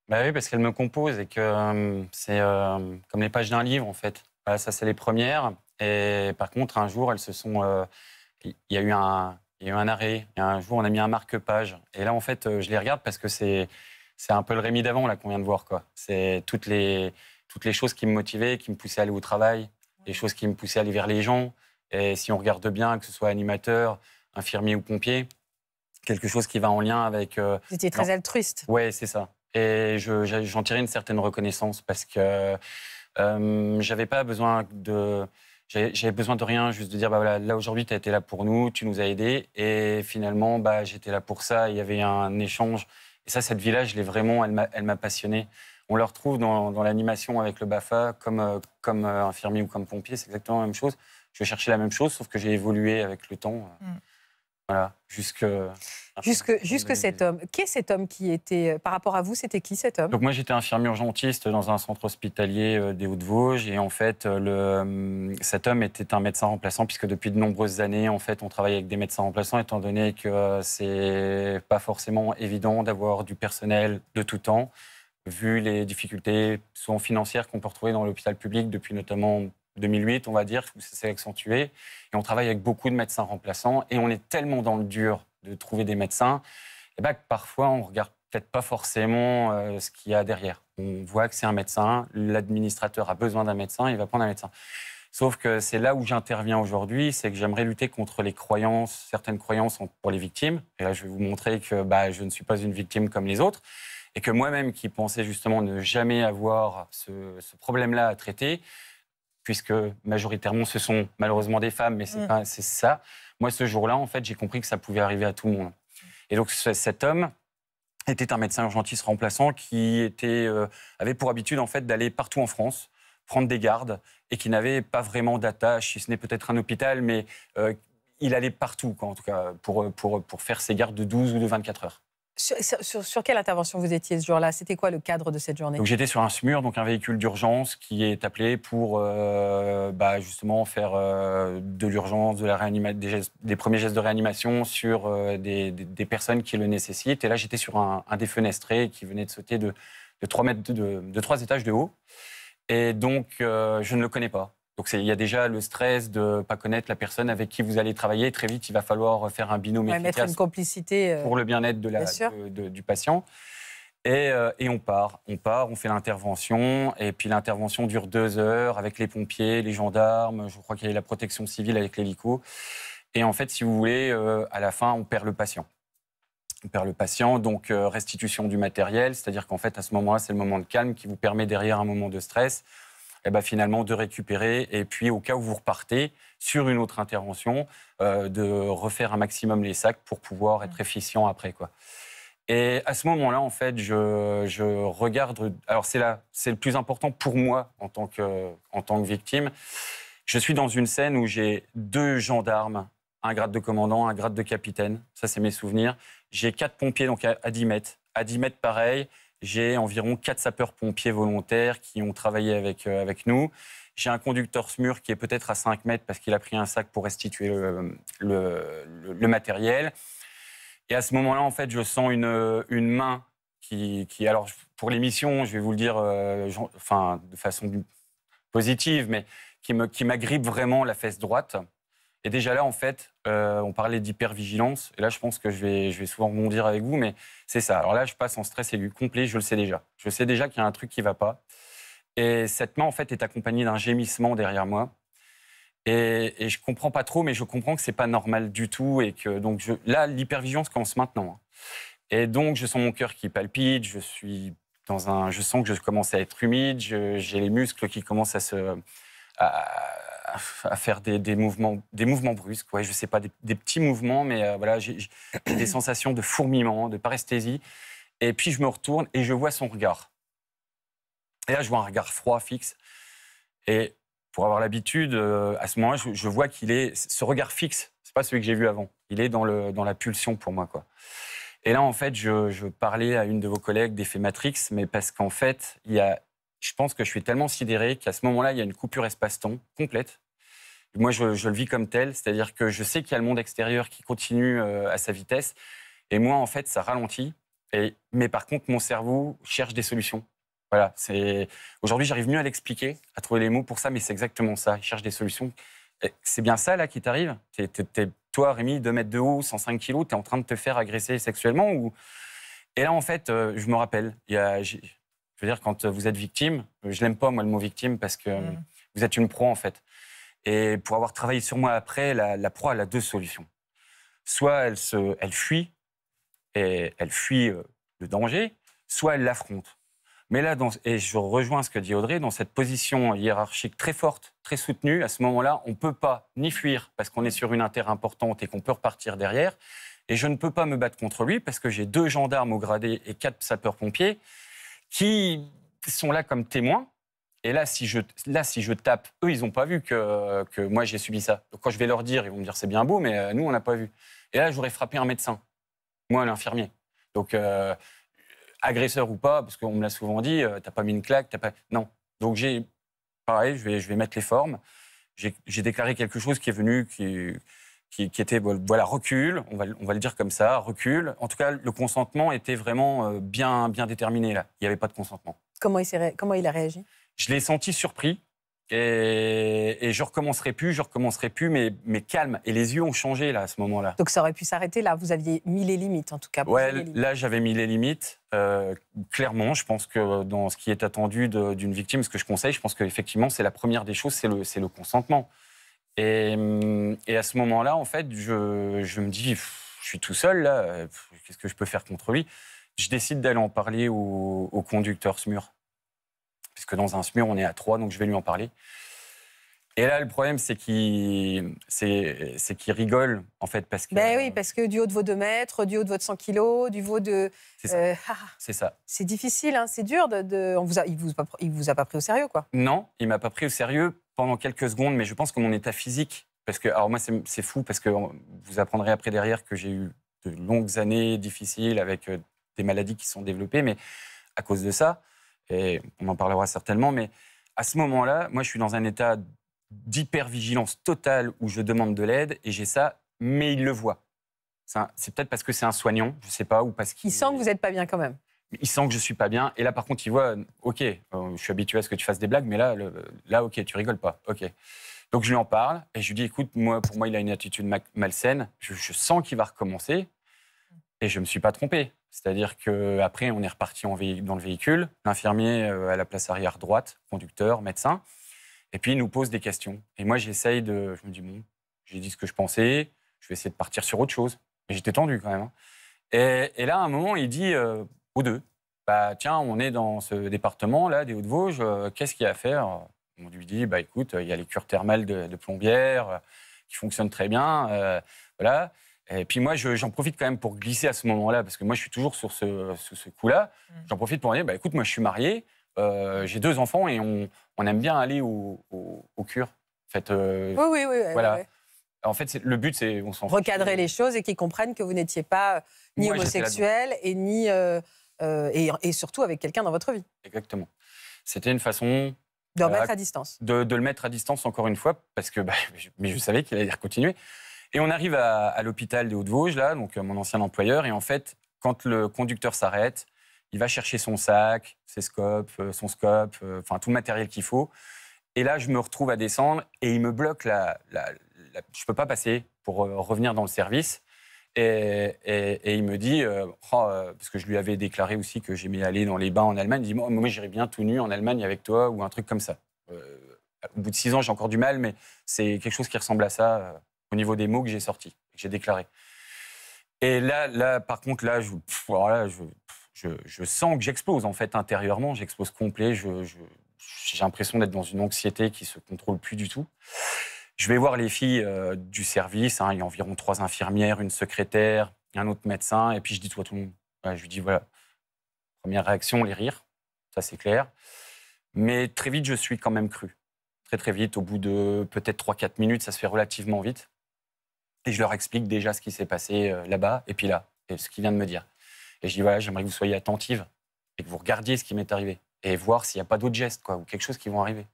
Bah oui, parce qu'elle me compose et que euh, c'est euh, comme les pages d'un livre en fait. Voilà, ça c'est les premières. Et par contre, un jour, elles se sont. euh, Il y a eu un, il y a eu un arrêt. Et un jour, on a mis un marque-page. Et là, en fait, je les regarde parce que c'est c'est un peu le Rémi d'avant là qu'on vient de voir quoi. C'est toutes les toutes les choses qui me motivaient, qui me poussaient à aller au travail, les choses qui me poussaient à aller vers les gens. Et si on regarde bien, que ce soit animateur, infirmier ou pompier, quelque chose qui va en lien avec euh, Vous étiez très Non. altruiste. Ouais, c'est ça. Et je- j'en tirais une certaine reconnaissance parce que euh, j'avais pas besoin de. J'avais besoin de rien, juste de dire bah là aujourd'hui, tu as été là pour nous, tu nous as aidés. Et finalement, bah, j'étais là pour ça. Il y avait un échange. Et ça, cette vie-là, je l'ai vraiment, elle m'a passionné. On le retrouve dans, l'animation avec le BAFA, comme, euh, comme euh, infirmier ou comme pompier, c'est exactement la même chose. Je cherchais la même chose, sauf que j'ai évolué avec le temps. Mm. Voilà, jusque. Jusque, jusque cet homme. Qui est cet homme qui était, euh, par rapport à vous, c'était qui cet homme? Donc moi j'étais infirmier urgentiste dans un centre hospitalier euh, des Hauts-de-Vosges et en fait euh, le, euh, cet homme était un médecin remplaçant puisque depuis de nombreuses années en fait on travaille avec des médecins remplaçants étant donné que euh, c'est pas forcément évident d'avoir du personnel de tout temps vu les difficultés souvent financières qu'on peut retrouver dans l'hôpital public depuis notamment 2008 on va dire où ça s'est accentué et on travaille avec beaucoup de médecins remplaçants et on est tellement dans le dur de trouver des médecins et ben, que parfois on regarde peut-être pas forcément euh, ce qu'il y a derrière. On voit que c'est un médecin, l'administrateur a besoin d'un médecin, il va prendre un médecin. Sauf que c'est là où j'interviens aujourd'hui, c'est que j'aimerais lutter contre les croyances, certaines croyances pour les victimes. Et là, je vais vous montrer que bah, je ne suis pas une victime comme les autres. Et que moi-même, qui pensais justement ne jamais avoir ce problème-là à traiter, puisque majoritairement ce sont malheureusement des femmes, mais c'est Mm. pas c'est ça. Moi, ce jour-là, en fait, j'ai compris que ça pouvait arriver à tout le monde. Et donc, ce- cet homme était un médecin urgentiste remplaçant qui était, euh, avait pour habitude en fait d'aller partout en France prendre des gardes et qui n'avait pas vraiment d'attache, si ce n'est peut-être un hôpital, mais euh, il allait partout, quoi, en tout cas, pour, pour, pour faire ses gardes de 12 ou de 24 heures. Sur, quelle intervention vous étiez ce jour-là? C'était quoi le cadre de cette journée? J'étais sur un SMUR, donc un véhicule d'urgence qui est appelé pour euh, bah, justement faire euh, de l'urgence, des, premiers gestes de réanimation sur euh, des, personnes qui le nécessitent. Et là j'étais sur un, un défenestré qui venait de sauter de, de 3 mètres de, de 3 étages de haut. Et donc je ne le connais pas. Donc il y a déjà le stress de ne pas connaître la personne avec qui vous allez travailler. Très vite, il va falloir faire un binôme Ouais, Mettre efficace une complicité. euh, pour le bien-être de la- Bien sûr. de- de- du patient. Et, euh, et on part, on part, on fait l'intervention, et puis l'intervention dure deux heures avec les pompiers, les gendarmes, je crois qu'il y a la protection civile avec l'hélico. Et en fait, si vous voulez, euh, à la fin, on perd le patient. on perd le patient, donc restitution du matériel, c'est-à-dire qu'en fait, à ce moment-là, c'est le moment de calme qui vous permet derrière un moment de stress, et ben, finalement de récupérer, et puis au cas où vous repartez sur une autre intervention, euh, de refaire un maximum les sacs pour pouvoir être efficient après. Quoi. Et à ce moment-là, en fait, je, je regarde. Alors, c'est là, c'est le plus important pour moi en tant que, en tant que victime. Je suis dans une scène où j'ai deux gendarmes, un grade de commandant, un grade de capitaine. Ça, c'est mes souvenirs. J'ai quatre pompiers, donc à, à 10 mètres. À 10 mètres, pareil. J'ai environ quatre sapeurs-pompiers volontaires qui ont travaillé avec, euh, avec nous. J'ai un conducteur SMUR qui est peut-être à 5 mètres parce qu'il a pris un sac pour restituer le, matériel. Et à ce moment-là, en fait, je sens une, une main qui, qui- alors pour l'émission, je vais vous le dire, euh, enfin de façon positive, mais qui me, qui m'agrippe vraiment la fesse droite. Et déjà là, en fait, euh, on parlait d'hypervigilance. Et là, je pense que je vais, je vais souvent rebondir avec vous, mais c'est ça. Alors là, je passe en stress aigu complet, je le sais déjà. Je sais déjà qu'il y a un truc qui ne va pas. Et cette main, en fait, est accompagnée d'un gémissement derrière moi. Et, je comprends pas trop, mais je comprends que c'est pas normal du tout. Et que donc je, là, l'hypervigilance commence maintenant. hein. Et donc, je sens mon cœur qui palpite. Je suis dans un, je sens que je commence à être humide. J'ai les muscles qui commencent à se, à faire des, mouvements, brusques. Ouais, je sais pas, des, petits mouvements, mais euh, voilà, j'ai des sensations de fourmillement, de paresthésie. Et puis je me retourne et je vois son regard. Et là, je vois un regard froid, fixe. Et pour avoir l'habitude, euh, à ce moment-là, je, je vois qu'il est. Ce regard fixe, c'est pas celui que j'ai vu avant. Il est dans, le, dans la pulsion pour moi, quoi. Et là, en fait, je, je parlais à une de vos collègues d'effet Matrix, mais parce qu'en fait, il y a, je pense que je suis tellement sidéré qu'à ce moment-là, il y a une coupure espace-temps complète. Moi, je, le vis comme tel, c'est-à-dire que je sais qu'il y a le monde extérieur qui continue euh, à sa vitesse, et moi, en fait, ça ralentit. Et, mais par contre, mon cerveau cherche des solutions. Voilà, aujourd'hui, j'arrive mieux à l'expliquer, à trouver les mots pour ça, mais c'est exactement ça. Il cherche des solutions. C'est bien ça là qui t'arrive? T'es- t'es- t'es- Toi, Rémi, 2 mètres de haut, 105 kilos, tu es en train de te faire agresser sexuellement ou... Et là, en fait, euh, je me rappelle, je veux dire, quand vous êtes victime, je l'aime pas, moi, le mot victime, parce que Mm. vous êtes une proie, en fait. Et pour avoir travaillé sur moi après, la, la proie, elle a deux solutions. Soit elle, se, elle fuit, et elle fuit euh, le danger, soit elle l'affronte. Mais là, dans, et je rejoins ce que dit Audrey, dans cette position hiérarchique très forte, très soutenue, à ce moment-là, on ne peut pas ni fuir parce qu'on est sur une inter importante et qu'on peut repartir derrière. Et je ne peux pas me battre contre lui parce que j'ai deux gendarmes au gradé et quatre sapeurs-pompiers qui sont là comme témoins. Et là, si je, là, si je tape, eux, ils n'ont pas vu que, que moi, j'ai subi ça. Donc, quand je vais leur dire, ils vont me dire c'est bien beau, mais euh, nous, on n'a pas vu. Et là, j'aurais frappé un médecin, moi, l'infirmier. Donc, euh, agresseur ou pas, parce qu'on me l'a souvent dit, euh, t'as pas mis une claque, t'as pas. Non. Donc, j'ai. Pareil, je vais, je vais mettre les formes. J'ai déclaré quelque chose qui est venu, qui, qui, qui était, voilà, recul, on va, on va le dire comme ça, recul. En tout cas, le consentement était vraiment euh, bien, bien déterminé, là. Il n'y avait pas de consentement. Comment il, s'est ré- comment il a réagi? Je l'ai senti surpris. Et, et je recommencerai plus, je recommencerai plus, mais, mais calme. Et les yeux ont changé là à ce moment-là. Donc ça aurait pu s'arrêter là. Vous aviez mis les limites, en tout cas. Ouais, là j'avais mis les limites. Euh, clairement, je pense que dans ce qui est attendu d'une victime, ce que je conseille, je pense qu'effectivement c'est la première des choses, c'est le, c'est le consentement. Et, hum, et à ce moment-là, en fait, je, je me dis, pff, je suis tout seul là, qu'est-ce que je peux faire contre lui? Je décide d'aller en parler au, au conducteur SMUR. Puisque dans un SMUR, on est à trois, donc je vais lui en parler. Et là, le problème, c'est qu'il rigole, en fait, parce que... Ben oui, parce que du haut de vos 2 mètres, du haut de votre 100 kilos, du haut de. C'est ça. Euh, ah, C'est ça. c'est difficile, hein, c'est dur. De, de- on vous a, il vous a, pas- il vous a pas pris au sérieux, quoi. Non, il m'a pas pris au sérieux pendant quelques secondes, mais je pense que mon état physique, parce que, alors moi c'est fou, parce que vous apprendrez après derrière que j'ai eu de longues années difficiles avec euh, des maladies qui sont développées, mais à cause de ça, et on en parlera certainement, mais à ce moment-là, moi je suis dans un état d'hypervigilance totale où je demande de l'aide et j'ai ça, mais il le voit. C'est peut-être parce que c'est un soignant, je sais pas, ou parce qu'il Il sent que vous n'êtes pas bien quand même. Il sent que je suis pas bien. Et là, par contre, il voit, ok, euh, je suis habitué à ce que tu fasses des blagues, mais là, là, ok, tu rigoles pas, ok. Donc je lui en parle et je lui dis, écoute, moi, pour moi, il a une attitude ma- malsaine. Je, sens qu'il va recommencer et je me suis pas trompé. C'est-à-dire que après, on est reparti dans le véhicule, l'infirmier euh, à la place arrière droite, conducteur, médecin, et puis il nous pose des questions. Et moi, j'essaye de, je me dis bon, j'ai dit ce que je pensais, je vais essayer de partir sur autre chose. Mais j'étais tendu quand même. hein. Et, là, à un moment, il dit euh, aux deux, bah, tiens, on est dans ce département-là, des Hauts-de-Vosges, euh, qu'est-ce qu'il y a à faire? On lui dit, bah, écoute, il y a les cures thermales de, de plombière euh, qui fonctionnent très bien. euh, voilà. Et puis moi, je- j'en profite quand même pour glisser à ce moment-là, parce que moi, je suis toujours sur ce, sur ce coup-là. Mm. J'en profite pour dire, bah, écoute, moi, je suis marié, euh, j'ai deux enfants et on, on aime bien aller au, au, aux cures. En fait, Oui, oui, oui. Voilà. oui, oui. en fait le but, c'est on s'en fout. Recadrer les choses et qu'ils comprennent que vous n'étiez pas ni Moi, homosexuel et ni euh, et, et surtout avec quelqu'un dans votre vie. Exactement. C'était une façon De Voilà. remettre à distance. de, de le mettre à distance encore une fois, parce que bah, je- mais je savais qu'il allait continuer. Et on arrive à, à l'hôpital des Hauts-de-Vosges, là, donc euh, mon ancien employeur, et en fait, quand le conducteur s'arrête, il va chercher son sac, ses scopes, euh, son scope, enfin tout le matériel qu'il faut. Et là, je me retrouve à descendre et il me bloque la. la- la- je ne peux pas passer pour revenir dans le service. Et, il me dit, euh, Oh, euh, parce que je lui avais déclaré aussi que j'aimais aller dans les bains en Allemagne, il dit Moi, moi j'irais bien tout nu en Allemagne avec toi ou un truc comme ça. Euh, au bout de six ans, j'ai encore du mal, mais c'est quelque chose qui ressemble à ça au niveau des mots que j'ai sortis, que j'ai déclarés. Et là, là, par contre, là, je, pff, je, je, sens que j'explose en fait intérieurement, j'explose complet. J'ai l'impression d'être dans une anxiété qui se contrôle plus du tout. Je vais voir les filles euh, du service. hein, il y a environ trois infirmières, une secrétaire, un autre médecin, et puis je dis tout tout le monde. Je lui dis voilà. Première réaction, les rires, ça c'est clair. Mais très vite, je suis quand même cru. Très très vite, au bout de peut-être 3-4 minutes, ça se fait relativement vite. Et je leur explique déjà ce qui s'est passé euh, là-bas et puis là, et ce qu'il vient de me dire. Et je dis voilà, j'aimerais que vous soyez attentive et que vous regardiez ce qui m'est arrivé et voir s'il n'y a pas d'autres gestes ou quelque chose qui vont arriver.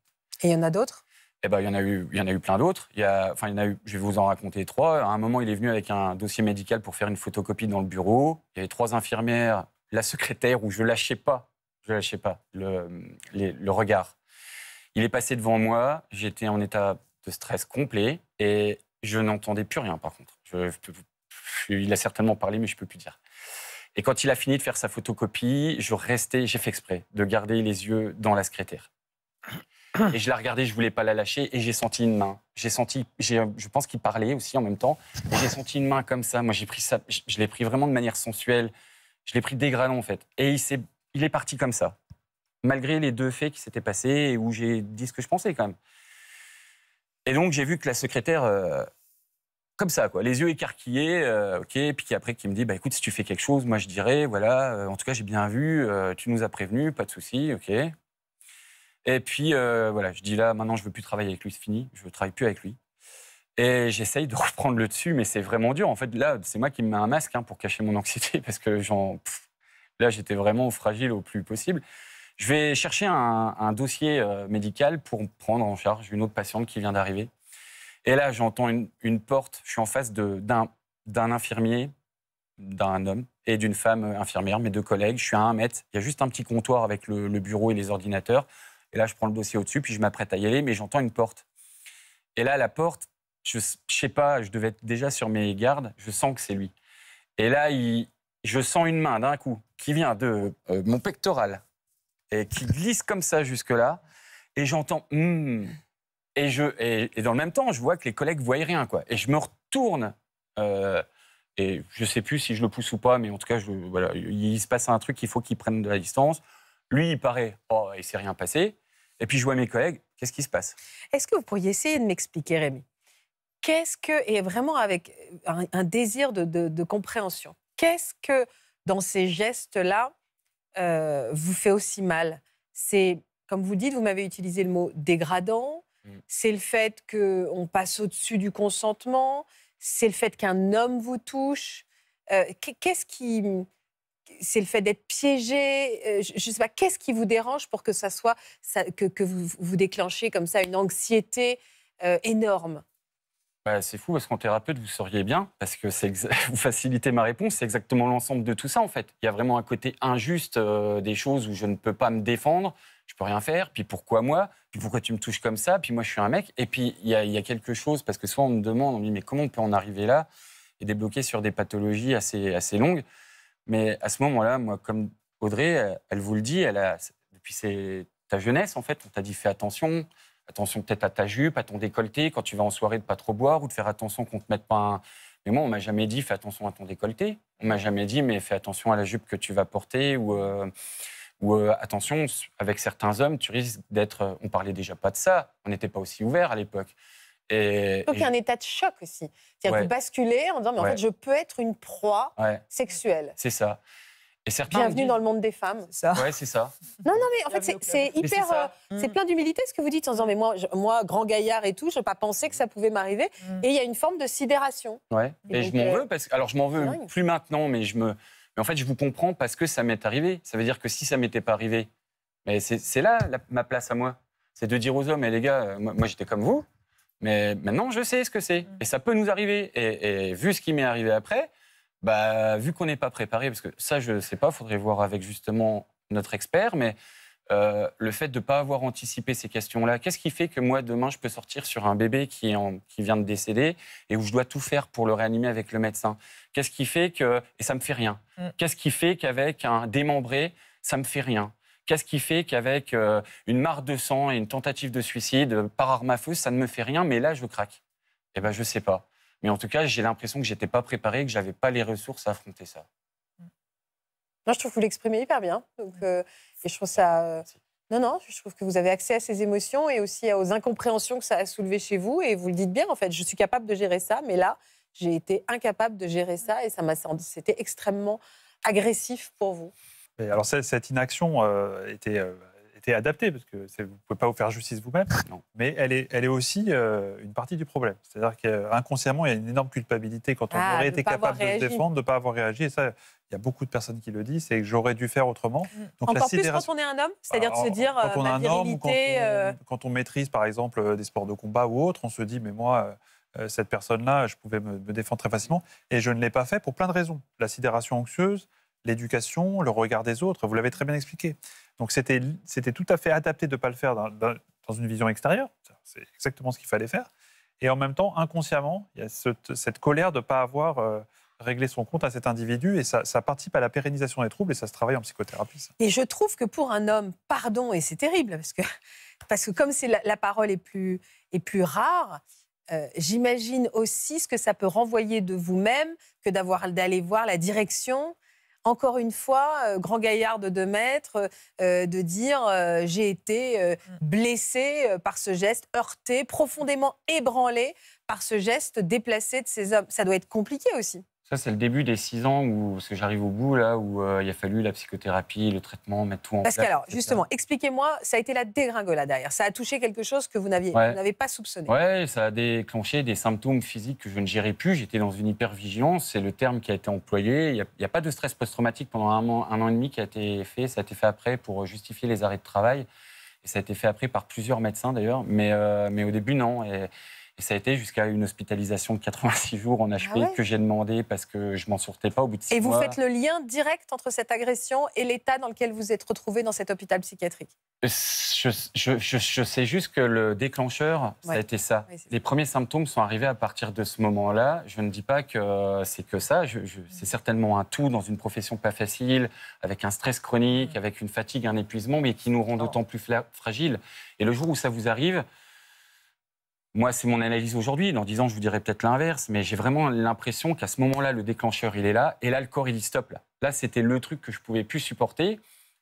Et il y en a d'autres? Eh ben, il y en a eu, il y en a eu plein d'autres. Il y a, enfin, il y en a eu. Je vais vous en raconter trois. À un moment, il est venu avec un dossier médical pour faire une photocopie dans le bureau. Il y avait trois infirmières, la secrétaire, où je lâchais pas, je lâchais pas le, regard. Il est passé devant moi. J'étais en état de stress complet et je n'entendais plus rien. Par contre, il a certainement parlé, mais je peux plus dire. Et quand il a fini de faire sa photocopie, je restais, j'ai fait exprès de garder les yeux dans la secrétaire. Et je la regardais, je voulais pas la lâcher, et j'ai senti une main. J'ai senti, je pense qu'il parlait aussi en même temps. J'ai senti une main comme ça. Moi, j'ai pris ça, je, l'ai pris vraiment de manière sensuelle. Je l'ai pris dégradant en fait. Et il, s'est- il est parti comme ça, malgré les deux faits qui s'étaient passés et où j'ai dit ce que je pensais quand même. Et donc j'ai vu que la secrétaire, euh, comme ça, quoi, les yeux écarquillés, euh, ok, puis après qui me dit, bah écoute, si tu fais quelque chose, moi je dirais, voilà, euh, en tout cas j'ai bien vu, euh, tu nous as prévenus, pas de souci, ok. Et puis euh, voilà, je dis là, maintenant je veux plus travailler avec lui, c'est fini, je ne travaille plus avec lui. Et j'essaye de reprendre le dessus, mais c'est vraiment dur. En fait, là, c'est moi qui me mets un masque hein, pour cacher mon anxiété, parce que j'en, là, j'étais vraiment fragile au plus possible. Je vais chercher un, dossier euh, médical pour prendre en charge une autre patiente qui vient d'arriver. Et là, j'entends une, porte. Je suis en face d'un infirmier, d'un homme et d'une femme infirmière, mes deux collègues. Je suis à un mètre. Il y a juste un petit comptoir avec le bureau et les ordinateurs. Et là, je prends le dossier au-dessus, puis je m'apprête à y aller, mais j'entends une porte. Et là, la porte, je ne sais pas, je devais être déjà sur mes gardes, je sens que c'est lui. Et là, il- je sens une main d'un coup qui vient de euh, mon pectoral et qui glisse comme ça jusque-là. Et j'entends Hmm et, je, et, dans le même temps, je vois que les collègues ne voient rien. Quoi. Et je me retourne. euh, et je ne sais plus si je le pousse ou pas, mais en tout cas, voilà, il se passe un truc qu'il faut qu'il prenne de la distance. Lui, il paraît, oh, il s'est rien passé. Et puis je vois mes collègues, qu'est-ce qui se passe? Est-ce que vous pourriez essayer de m'expliquer, Rémi? Qu'est-ce que, et vraiment avec un, un désir de, de- de compréhension, qu'est-ce que dans ces gestes-là euh, vous fait aussi mal? C'est, comme vous dites, vous m'avez utilisé le mot dégradant, Mm. c'est le fait qu'on passe au-dessus du consentement, c'est le fait qu'un homme vous touche. Euh, qu'est- qu'est-ce qui. C'est le fait d'être piégé. euh, ne qu'est-ce qui vous dérange pour que ça soit que, vous vous déclenchez comme ça une anxiété euh, énorme? Bah, c'est fou parce qu'en thérapeute, vous sauriez bien, parce que vous facilitez ma réponse, c'est exactement l'ensemble de tout ça en fait. Il y a vraiment un côté injuste euh, des choses où je ne peux pas me défendre, je peux rien faire, puis pourquoi moi, puis pourquoi tu me touches comme ça, puis moi je suis un mec, et puis il y y a quelque chose, parce que soit on me demande, on me dit mais comment on peut en arriver là et débloquer sur des pathologies assez, assez longues, mais à ce moment-là, moi comme Audrey, elle, vous le dit, elle a, depuis ta jeunesse en fait, on t'a dit fais attention, Attention peut-être à ta jupe, à ton décolleté, quand tu vas en soirée de pas trop boire, ou de faire attention qu'on te mette pas un, Mais moi, on m'a jamais dit fais attention à ton décolleté. On m'a jamais dit mais fais attention à la jupe que tu vas porter ou euh, ou euh, attention avec certains hommes, tu risques d'être. On parlait déjà pas de ça. On n'était pas aussi ouvert à l'époque. Et, Donc il y a un état de choc aussi. C'est-à-dire Ouais. vous basculez en disant mais en Ouais. fait je peux être une proie ouais, sexuelle. c'est ça. Et certains me Bienvenue disent- dans le monde des femmes. C'est ça. Ouais, c'est ça. Non, non, mais en fait, Bienvenue c'est hyper. euh, C'est Mm. plein d'humilité ce que vous dites en disant, mais moi, je- moi grand gaillard et tout, je n'ai pas pensé que ça pouvait m'arriver. Mm. Et il y a une forme de sidération. Ouais. Et je m'en euh, veux parce que alors je m'en veux plus maintenant, mais je me. Mais en fait, je vous comprends parce que ça m'est arrivé. Ça veut dire que si ça m'était pas arrivé, mais c'est là la- ma place à moi, c'est de dire aux hommes, et les gars, euh, moi, moi, j'étais comme vous, mais maintenant je sais ce que c'est Mm. et ça peut nous arriver. Et, et vu ce qui m'est arrivé après, bah vu qu'on n'est pas préparé, parce que ça je sais pas, faudrait voir avec justement notre expert, mais euh, le fait de ne pas avoir anticipé ces questions-là, qu'est-ce qui fait que moi, demain, je peux sortir sur un bébé qui, est en- qui vient de décéder et où je dois tout faire pour le réanimer avec le médecin? Qu'est-ce qui fait que... Et ça me fait rien. Mm. Qu'est-ce qui fait qu'avec un démembré, ça me fait rien? Qu'est-ce qui fait qu'avec euh, une mare de sang et une tentative de suicide euh, par arme à feu, ça ne me fait rien, mais là, je craque Eh ben, je sais pas. Mais en tout cas, j'ai l'impression que j'étais pas préparé, que j'avais pas les ressources à affronter ça. Moi, je trouve que vous l'exprimez hyper bien. Donc, euh, et je trouve ça. euh, non, non, je trouve que vous avez accès à ces émotions et aussi aux incompréhensions que ça a soulevé chez vous. Et vous le dites bien, en fait, je suis capable de gérer ça, mais là, j'ai été incapable de gérer ça et ça m'a c'était extrêmement agressif pour vous. Et alors cette, inaction euh, était, euh, était adaptée parce que vous ne pouvez pas vous faire justice vous-même, Non. mais elle est, elle est aussi euh, une partie du problème. C'est-à-dire qu'inconsciemment, il y a une énorme culpabilité quand on Ah, aurait été capable de se défendre, de ne pas avoir réagi. Et ça, il y a beaucoup de personnes qui le disent, c'est que j'aurais dû faire autrement. Donc Encore plus sidération- quand on est un homme, c'est-à-dire de se Alors, dire quand on a ma un homme ou quand virilité. on, quand on maîtrise par exemple des sports de combat ou autres, on se dit mais moi cette personne-là, je pouvais me, me défendre très facilement et je ne l'ai pas fait pour plein de raisons. La sidération anxieuse, l'éducation, le regard des autres, vous l'avez très bien expliqué. Donc c'était tout à fait adapté de ne pas le faire dans, une vision extérieure. C'est exactement ce qu'il fallait faire. Et en même temps, inconsciemment, il y a cette, colère de ne pas avoir euh, réglé son compte à cet individu et ça, participe à la pérennisation des troubles et ça se travaille en psychothérapie. Et je trouve que pour un homme, pardon, et c'est terrible, parce que, parce que comme la parole est plus, est plus rare, euh, j'imagine aussi ce que ça peut renvoyer de vous-même que d'avoir d'aller voir la direction. Encore une fois, euh, grand gaillard de 2 mètres, euh, de dire euh, j'ai été euh, blessé par ce geste, heurté, profondément ébranlé par ce geste déplacé de ces hommes. Ça doit être compliqué aussi. Ça, c'est le début des six ans où, parce que j'arrive au bout, là, où euh, il a fallu la psychothérapie, le traitement, mettre tout en Parce que place. alors, etc. justement, expliquez-moi, ça a été la dégringolade derrière. Ça a touché quelque chose que vous n'aviez Ouais. pas soupçonné. Ouais, ça a déclenché des symptômes physiques que je ne gérais plus. J'étais dans une hypervigilance, c'est le terme qui a été employé. Il n'y a, il y a pas de stress post-traumatique pendant un an, un an et demi qui a été fait. Ça a été fait après pour justifier les arrêts de travail. Et ça a été fait après par plusieurs médecins d'ailleurs. Mais, euh, mais au début, non. Et, et ça a été jusqu'à une hospitalisation de 86 jours en HP Ah ouais que j'ai demandé parce que je m'en sortais pas au bout de six Et vous mois. faites le lien direct entre cette agression et l'état dans lequel vous êtes retrouvé dans cet hôpital psychiatrique? Je, je- je- je sais juste que le déclencheur, ça a été ça. Oui, c'est ça. Les premiers symptômes sont arrivés à partir de ce moment-là. Je ne dis pas que c'est que ça. C'est certainement un tout dans une profession pas facile, avec un stress chronique, avec une fatigue, un épuisement, mais qui nous rend d'autant plus fragiles. Et le jour où ça vous arrive, moi, c'est mon analyse aujourd'hui. Dans 10 ans, je vous dirais peut-être l'inverse, mais j'ai vraiment l'impression qu'à ce moment-là, le déclencheur, il est là. Et là, le corps, il dit stop. Là, là c'était le truc que je pouvais plus supporter.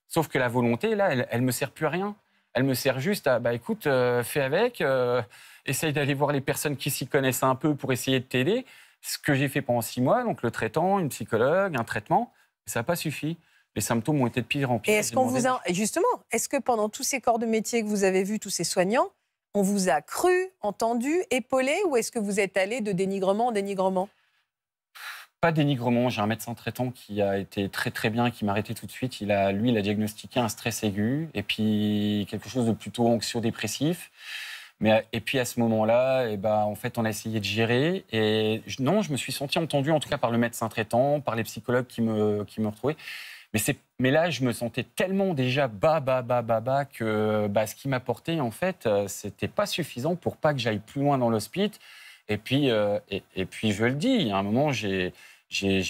Sauf que la volonté, là, elle, elle me sert plus à rien. Elle me sert juste à, bah écoute, euh, fais avec, euh, essaye d'aller voir les personnes qui s'y connaissent un peu pour essayer de t'aider. Ce que j'ai fait pendant six mois, donc le traitant, une psychologue, un traitement, ça n'a pas suffi. Les symptômes ont été de pire en pire. Et est-ce qu'on vous a. Justement, est-ce que pendant tous ces corps de métier que vous avez vus, tous ces soignants, on vous a cru, entendu, épaulé, ou est-ce que vous êtes allé de dénigrement en dénigrement? Pas dénigrement. J'ai un médecin traitant qui a été très très bien, qui m'a arrêté tout de suite. Il a, lui, il a diagnostiqué un stress aigu et puis quelque chose de plutôt anxio-dépressif. Mais et puis à ce moment-là, eh ben, en fait, on a essayé de gérer. Et non, je me suis senti entendu, en tout cas par le médecin traitant, par les psychologues qui me, qui me retrouvaient. Mais, mais là, je me sentais tellement déjà bas, bas, bas, bas, bas que bah, ce qui m'apportait, en fait, euh, c'était pas suffisant pour pas que j'aille plus loin dans l'hospice. Et puis, euh, et, et puis, je le dis, à un moment, j'ai,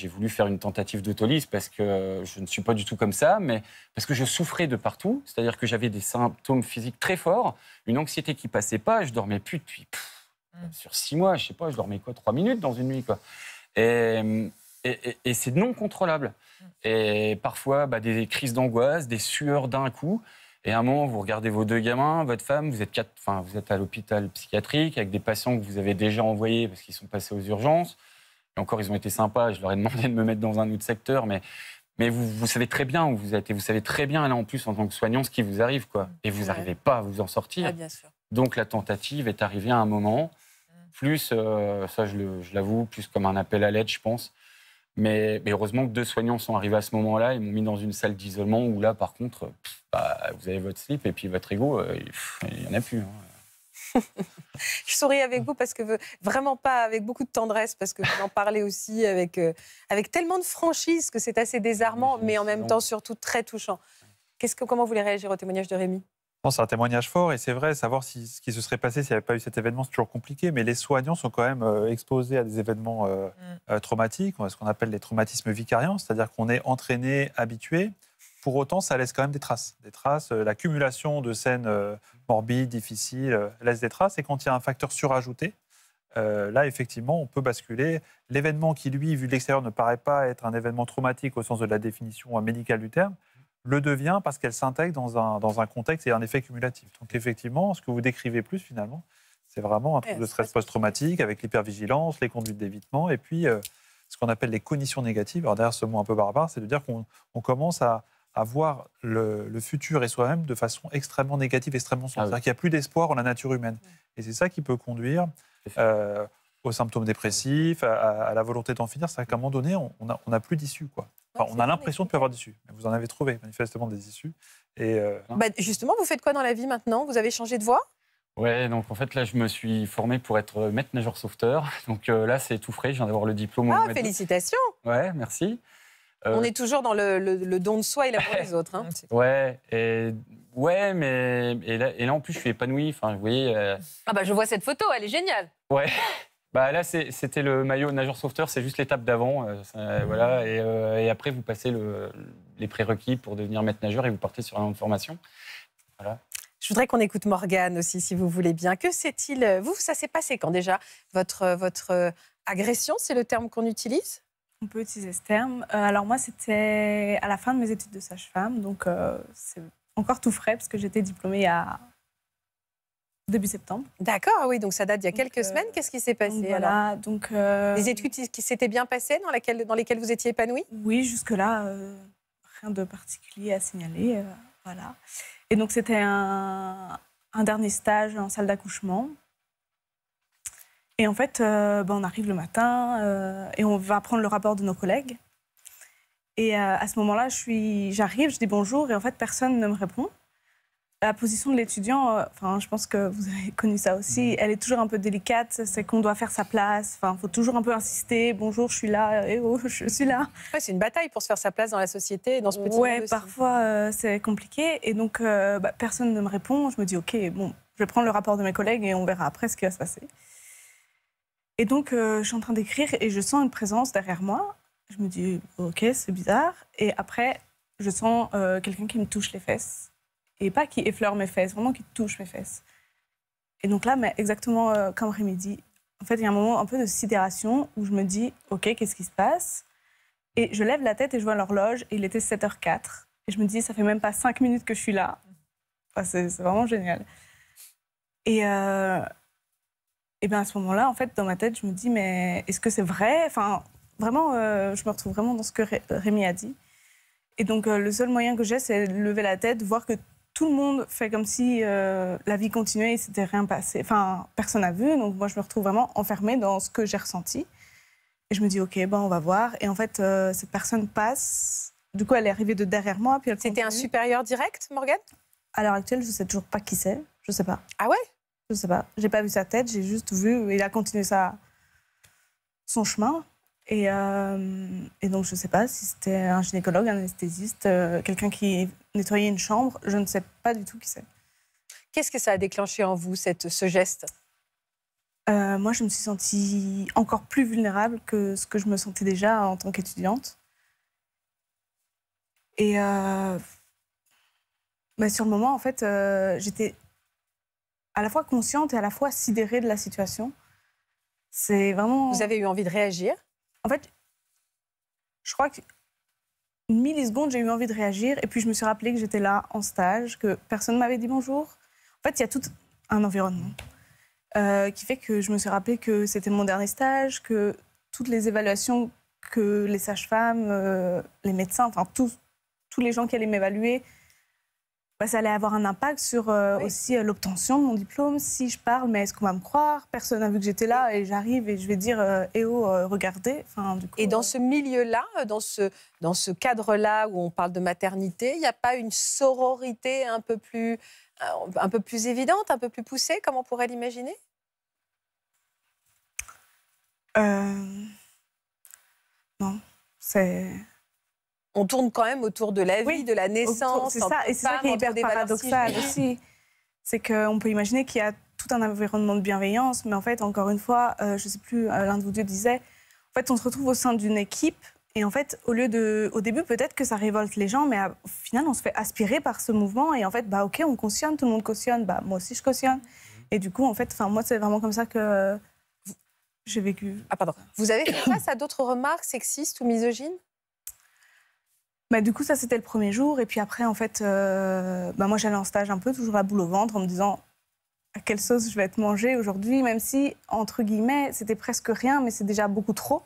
voulu faire une tentative d'autolyse parce que je ne suis pas du tout comme ça, mais parce que je souffrais de partout. C'est-à-dire que j'avais des symptômes physiques très forts, une anxiété qui passait pas. Je dormais plus depuis pff, Mm. sur six mois. Je sais pas, je dormais quoi, trois minutes dans une nuit, quoi. Et, et- et- et c'est non contrôlable. Et parfois, bah, des crises d'angoisse, des sueurs d'un coup. Et à un moment, vous regardez vos deux gamins, votre femme, vous êtes, quatre, enfin, vous êtes à l'hôpital psychiatrique avec des patients que vous avez déjà envoyés parce qu'ils sont passés aux urgences. Et encore, ils ont été sympas. Je leur ai demandé de me mettre dans un autre secteur, mais, mais vous, vous savez très bien où vous êtes. Et vous savez très bien, là, en plus, en tant que soignant, ce qui vous arrive. Quoi. Et vous Ouais. n'arrivez pas à vous en sortir. Ah, bien sûr. Donc la tentative est arrivée à un moment, plus, euh, ça je l'avoue, plus comme un appel à l'aide, je pense. Mais, mais heureusement que deux soignants sont arrivés à ce moment-là, ils m'ont mis dans une salle d'isolement où là, par contre, pff, bah, vous avez votre slip et puis votre ego, euh, il n'y en a plus. hein. Je souris avec vous parce que vraiment pas avec beaucoup de tendresse, parce que vous en parlez aussi avec, euh, avec tellement de franchise que c'est assez désarmant, mais en même temps surtout très touchant. Qu'est-ce que, comment vous voulez réagir au témoignage de Rémi? C'est un témoignage fort et c'est vrai, savoir si, ce qui se serait passé s'il n'y avait pas eu cet événement, c'est toujours compliqué, mais les soignants sont quand même euh, exposés à des événements euh, euh, traumatiques, ce qu'on appelle les traumatismes vicariants, c'est-à-dire qu'on est entraîné, habitué. Pour autant, ça laisse quand même des traces. Des traces, euh, l'accumulation de scènes euh, morbides, difficiles, euh, laisse des traces. Et quand il y a un facteur surajouté, là, effectivement, on peut basculer. L'événement qui, lui, vu de l'extérieur, ne paraît pas être un événement traumatique au sens de la définition médicale du terme, le devient parce qu'elle s'intègre dans un, dans un contexte et un effet cumulatif. Donc effectivement, ce que vous décrivez plus finalement, c'est vraiment un trouble de stress post-traumatique avec l'hypervigilance, les conduites d'évitement et puis euh, ce qu'on appelle les cognitions négatives. Alors derrière ce mot un peu barbare, c'est de dire qu'on on commence à, à voir le, le futur et soi-même de façon extrêmement négative, extrêmement sombre. Ah oui. C'est-à-dire qu'il n'y a plus d'espoir en la nature humaine. Et c'est ça qui peut conduire euh, aux symptômes dépressifs, à, la volonté d'en finir. C'est qu'à un moment donné, on n'a on n'a plus d'issue. quoi. Enfin, on a l'impression de plus avoir d'issue. Mais vous en avez trouvé manifestement des issues. Et euh, Bah, Justement, vous faites quoi dans la vie maintenant? Vous avez changé de voie? Ouais, donc en fait là, je me suis formé pour être euh, maître nageur sauveteur. Donc euh, là, c'est tout frais, je viens d'avoir le diplôme. Ah, félicitations Ouais, merci. Euh, On est toujours dans le, le- le don de soi et l'amour des autres. hein. Ouais, et, ouais, mais et là, et là, en plus, je suis épanoui. Enfin, vous voyez, euh, Ah bah je vois cette photo, elle est géniale. ouais. Bah là, c'était le maillot nageur sauveteur, c'est juste l'étape d'avant, euh, voilà. Et, euh, et après, vous passez le- les prérequis pour devenir maître nageur et vous partez sur un an de formation. Je voudrais qu'on écoute Morgane aussi, si vous voulez bien. Que s'est-il Vous, ça s'est passé quand déjà? Votre, votre euh, agression, c'est le terme qu'on utilise? On peut utiliser ce terme. Euh, alors moi, c'était à la fin de mes études de sage-femme, donc euh, c'est encore tout frais parce que j'étais diplômée à début septembre. D'accord, ah oui, donc ça date d'il y a Donc, quelques euh, semaines. Qu'est-ce qui s'est passé Donc, alors voilà, donc euh, Des études qui s'étaient bien passées, dans, laquelle- dans lesquelles vous étiez épanouie? Oui, jusque-là, euh, rien de particulier à signaler. euh, voilà. Et donc, c'était un, un dernier stage en salle d'accouchement. Et en fait, euh, ben, on arrive le matin euh, et on va prendre le rapport de nos collègues. Et euh, à ce moment-là, je j'arrive, je dis bonjour et en fait, personne ne me répond. La position de l'étudiant, euh, enfin, je pense que vous avez connu ça aussi, elle est toujours un peu délicate. C'est qu'on doit faire sa place. Enfin, faut toujours un peu insister. Bonjour, je suis là. Eh oh, je suis là. Ouais, C'est une bataille pour se faire sa place dans la société et dans ce petit Ouais, monde aussi. parfois euh, c'est compliqué et donc euh, bah, personne ne me répond. Je me dis ok, bon, je vais prendre le rapport de mes collègues et on verra après ce qui va se passer. Et donc euh, je suis en train d'écrire et je sens une présence derrière moi. Je me dis ok, c'est bizarre. Et après, je sens euh, quelqu'un qui me touche les fesses et pas qui effleure mes fesses, vraiment qui touche mes fesses. Et donc là, exactement euh, comme Rémi dit, en fait, il y a un moment un peu de sidération où je me dis ok, qu'est-ce qui se passe? Et je lève la tête et je vois l'horloge, et il était 7h04. Et je me dis, ça fait même pas 5 minutes que je suis là. C'est vraiment génial. Et, euh, et bien à ce moment-là, en fait, dans ma tête, je me dis, mais est-ce que c'est vrai? Enfin, vraiment, euh, je me retrouve vraiment dans ce que Ré- Rémi a dit. Et donc, le seul moyen que j'ai, c'est de lever la tête, voir que tout le monde fait comme si euh, la vie continuait et c'était rien passé. Enfin, personne n'a vu. Donc, moi, je me retrouve vraiment enfermée dans ce que j'ai ressenti. Et je me dis, OK, ben, on va voir. Et en fait, euh, cette personne passe. Du coup, elle est arrivée de derrière moi. Puis elle C'était un supérieur direct, Morgane? À l'heure actuelle, je sais toujours pas qui c'est. Je sais pas. Ah ouais? Je sais pas. J'ai pas vu sa tête. J'ai juste vu. Il a continué sa... son chemin. Et, euh, et donc, je sais pas si c'était un gynécologue, un anesthésiste, euh, quelqu'un qui nettoyait une chambre. Je ne sais pas du tout qui c'est. Qu'est-ce que ça a déclenché en vous, cette, ce geste? Euh, moi, je me suis sentie encore plus vulnérable que ce que je me sentais déjà en tant qu'étudiante. Et bah, sur le moment, en fait, j'étais à la fois consciente et à la fois sidérée de la situation. C'est vraiment. Vous avez eu envie de réagir? En fait, je crois que une milliseconde, j'ai eu envie de réagir. Et puis, je me suis rappelé que j'étais là en stage, que personne ne m'avait dit bonjour. En fait, il y a tout un environnement euh, qui fait que je me suis rappelé que c'était mon dernier stage, que toutes les évaluations que les sages-femmes, euh, les médecins, enfin, tous, tous les gens qui allaient m'évaluer, bah, ça allait avoir un impact sur euh, aussi euh, l'obtention de mon diplôme. Si je parle, mais est-ce qu'on va me croire? Personne n'a vu que j'étais là et j'arrive et je vais dire euh, Eh oh, euh, regardez. Enfin, du coup, Et dans ce milieu-là, dans ce, dans ce cadre-là où on parle de maternité, il n'y a pas une sororité un peu, plus, un peu plus évidente, un peu plus poussée, comme on pourrait l'imaginer? Non, c'est. On tourne quand même autour de la vie, Oui, de la naissance. C'est ça, et c'est ça qui est hyper paradoxal aussi. C'est qu'on peut imaginer qu'il y a tout un environnement de bienveillance, mais en fait, encore une fois, euh, je ne sais plus, euh, l'un de vous deux disait, en fait, on se retrouve au sein d'une équipe, et en fait, au lieu de, au début, peut-être que ça révolte les gens, mais à- au final, on se fait aspirer par ce mouvement, et en fait, bah ok, on cautionne, tout le monde cautionne, bah moi aussi je cautionne, et du coup, en fait, enfin moi, c'est vraiment comme ça que j'ai vécu. Ah, pardon. Vous avez fait face à d'autres remarques sexistes ou misogynes? Bah, du coup, ça, c'était le premier jour. Et puis après, en fait, euh, bah, moi, j'allais en stage un peu, toujours la boule au ventre, en me disant à quelle sauce je vais être mangée aujourd'hui, même si, entre guillemets, c'était presque rien, mais c'est déjà beaucoup trop.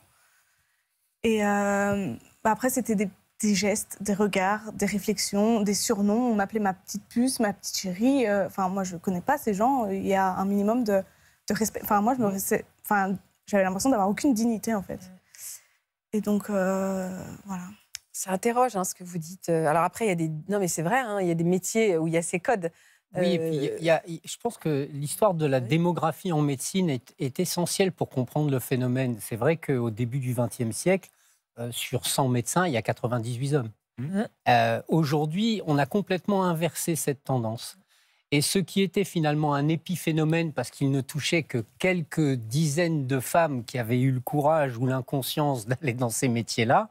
Et euh, bah, après, c'était des, des gestes, des regards, des réflexions, des surnoms. On m'appelait ma petite puce, ma petite chérie. Euh, Enfin, moi, je ne connais pas ces gens. Il y a un minimum de, de respect. Enfin, moi, je me j'avais l'impression d'avoir aucune dignité, en fait. Et donc, voilà. Ça interroge hein, ce que vous dites. Alors après, il y a des. Non, mais c'est vrai, hein, il y a des métiers où il y a ces codes. Oui, et puis il y a- je pense que l'histoire de la démographie en médecine est, est essentielle pour comprendre le phénomène. C'est vrai qu'au début du XXe siècle, euh, sur 100 médecins, il y a 98 hommes. Euh, Aujourd'hui, on a complètement inversé cette tendance. Et ce qui était finalement un épiphénomène, parce qu'il ne touchait que quelques dizaines de femmes qui avaient eu le courage ou l'inconscience d'aller dans ces métiers-là,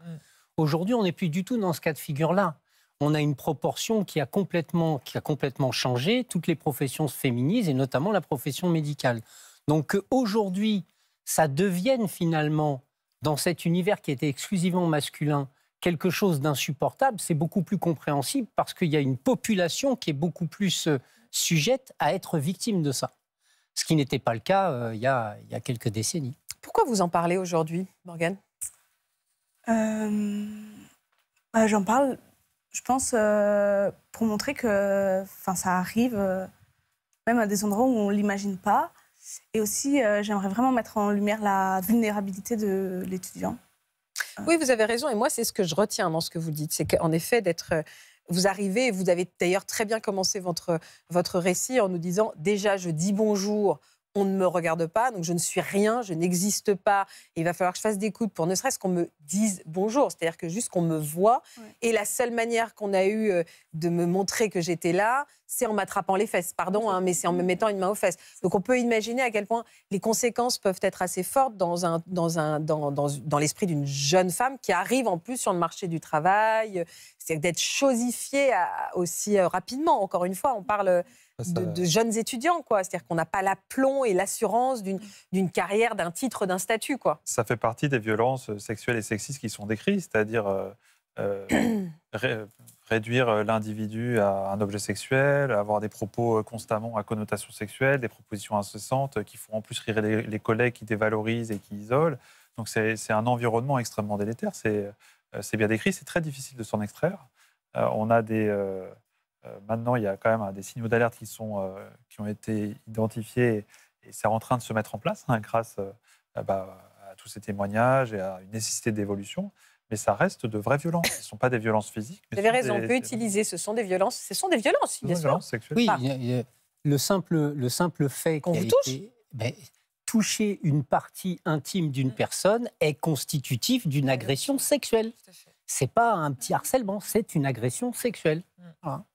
aujourd'hui, on n'est plus du tout dans ce cas de figure-là on a une proportion qui a complètement, qui a complètement changé. Toutes les professions se féminisent et notamment la profession médicale. Donc aujourd'hui, ça devienne finalement, dans cet univers qui était exclusivement masculin, quelque chose d'insupportable, c'est beaucoup plus compréhensible parce qu'il y a une population qui est beaucoup plus euh, sujette à être victime de ça. Ce qui n'était pas le cas euh, il, y a, il y a quelques décennies. Pourquoi vous en parlez aujourd'hui, Morgane? Euh, bah, J'en parle, je pense, euh, pour montrer que ça arrive euh, même à des endroits où on ne l'imagine pas. Et aussi, j'aimerais vraiment mettre en lumière la vulnérabilité de l'étudiant. Oui, vous avez raison. Et moi, c'est ce que je retiens dans ce que vous dites. C'est qu'en effet, d'être. Vous arrivez, vous avez d'ailleurs très bien commencé votre, votre récit en nous disant déjà, je dis bonjour, on ne me regarde pas, donc je ne suis rien, je n'existe pas. Il va falloir que je fasse des coudes pour ne serait-ce qu'on me dise bonjour, c'est-à-dire que juste qu'on me voit. Ouais. Et la seule manière qu'on a eue euh, de me montrer que j'étais là, c'est en m'attrapant les fesses. Pardon, hein, mais c'est en me mettant une main aux fesses. Donc on peut imaginer à quel point les conséquences peuvent être assez fortes dans, un, dans, un, dans, dans, dans l'esprit d'une jeune femme qui arrive en plus sur le marché du travail. C'est d'être chosifiée à- aussi euh, rapidement. Encore une fois, on parle Ça, de, de jeunes étudiants, quoi. C'est-à-dire qu'on n'a pas l'aplomb et l'assurance d'une, d'une carrière, d'un titre, d'un statut, quoi. ça fait partie des violences sexuelles et sexistes qui sont décrites, c'est-à-dire euh, euh, ré- réduire euh, l'individu à un objet sexuel, avoir des propos euh, constamment à connotation sexuelle, des propositions incessantes euh, qui font en plus rire les, les collègues, qui dévalorisent et qui isolent. Donc c'est un environnement extrêmement délétère. C'est euh, bien décrit, c'est très difficile de s'en extraire. Euh, on a des euh, euh, maintenant, il y a quand même euh, des signaux d'alerte qui sont euh, qui ont été identifiés et c'est en train de se mettre en place hein, grâce euh, ah bah, à tous ces témoignages et à une nécessité d'évolution. Mais ça reste de vraies violences. Ce ne sont pas des violences physiques. Vous mais avez ce sont raison, on des- peut des- utiliser, ce sont des violences. Ce sont des violences, des bien sûr. violences sexuelles. Oui, Ah. il y a- il y a- le, simple, le simple fait Qu'on vous touche. été- ben, toucher une partie intime d'une Mm. personne est constitutif d'une agression sexuelle. C'est pas un petit harcèlement, c'est une agression sexuelle.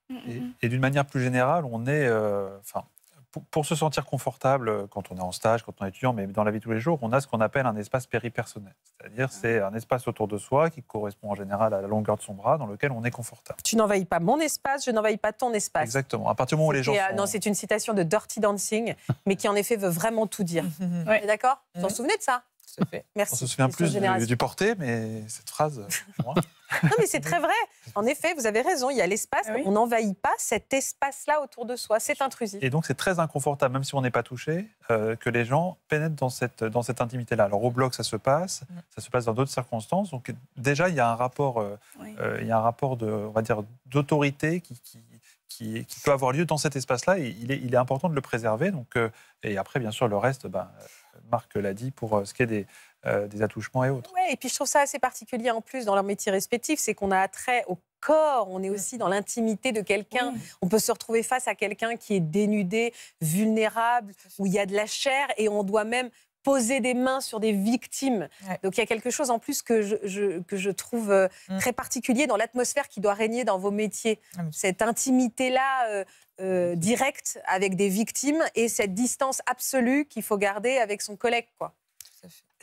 Et, et d'une manière plus générale, on est, euh, enfin, pour, pour se sentir confortable euh, quand on est en stage, quand on est étudiant, mais dans la vie de tous les jours, on a ce qu'on appelle un espace péripersonnel. C'est-à-dire, c'est un espace autour de soi qui correspond en général à la longueur de son bras, dans lequel on est confortable. Tu n'envahis pas mon espace, je n'envahis pas ton espace. Exactement. À partir du moment où les gens euh, sont... Non, c'est une citation de Dirty Dancing, mais qui en effet veut vraiment tout dire. Ouais. D'accord? Vous vous en Mhm. souvenez de ça? Fait. Merci. On se souvient plus du, du porté, mais cette phrase, euh, moi. Non, mais c'est très vrai. En effet, vous avez raison. Il y a l'espace. Ah oui. On n'envahit pas cet espace-là autour de soi. C'est intrusif. Et donc, c'est très inconfortable, même si on n'est pas touché, euh, que les gens pénètrent dans cette, dans cette intimité-là. Alors, au bloc, ça se passe, Mm. ça se passe dans d'autres circonstances. Donc, déjà, il y a un rapport, euh, Oui. euh, il y a un rapport de, on va dire, d'autorité qui, qui, qui, qui peut avoir lieu dans cet espace-là. Et il est, il est important de le préserver. Donc, euh, et après, bien sûr, le reste, ben, Marc l'a dit, pour euh, ce qui est des, euh, des attouchements et autres. Ouais, et puis je trouve ça assez particulier en plus dans leur métier respectif, c'est qu'on a attrait au corps, on est aussi dans l'intimité de quelqu'un. Oui. On peut se retrouver face à quelqu'un qui est dénudé, vulnérable, où il y a de la chair et on doit même poser des mains sur des victimes. Ouais. Donc il y a quelque chose en plus que je, je- que je trouve euh, Mm. très particulier dans l'atmosphère qui doit régner dans vos métiers. Ah, Cette intimité-là euh, euh, directe avec des victimes et cette distance absolue qu'il faut garder avec son collègue. Quoi.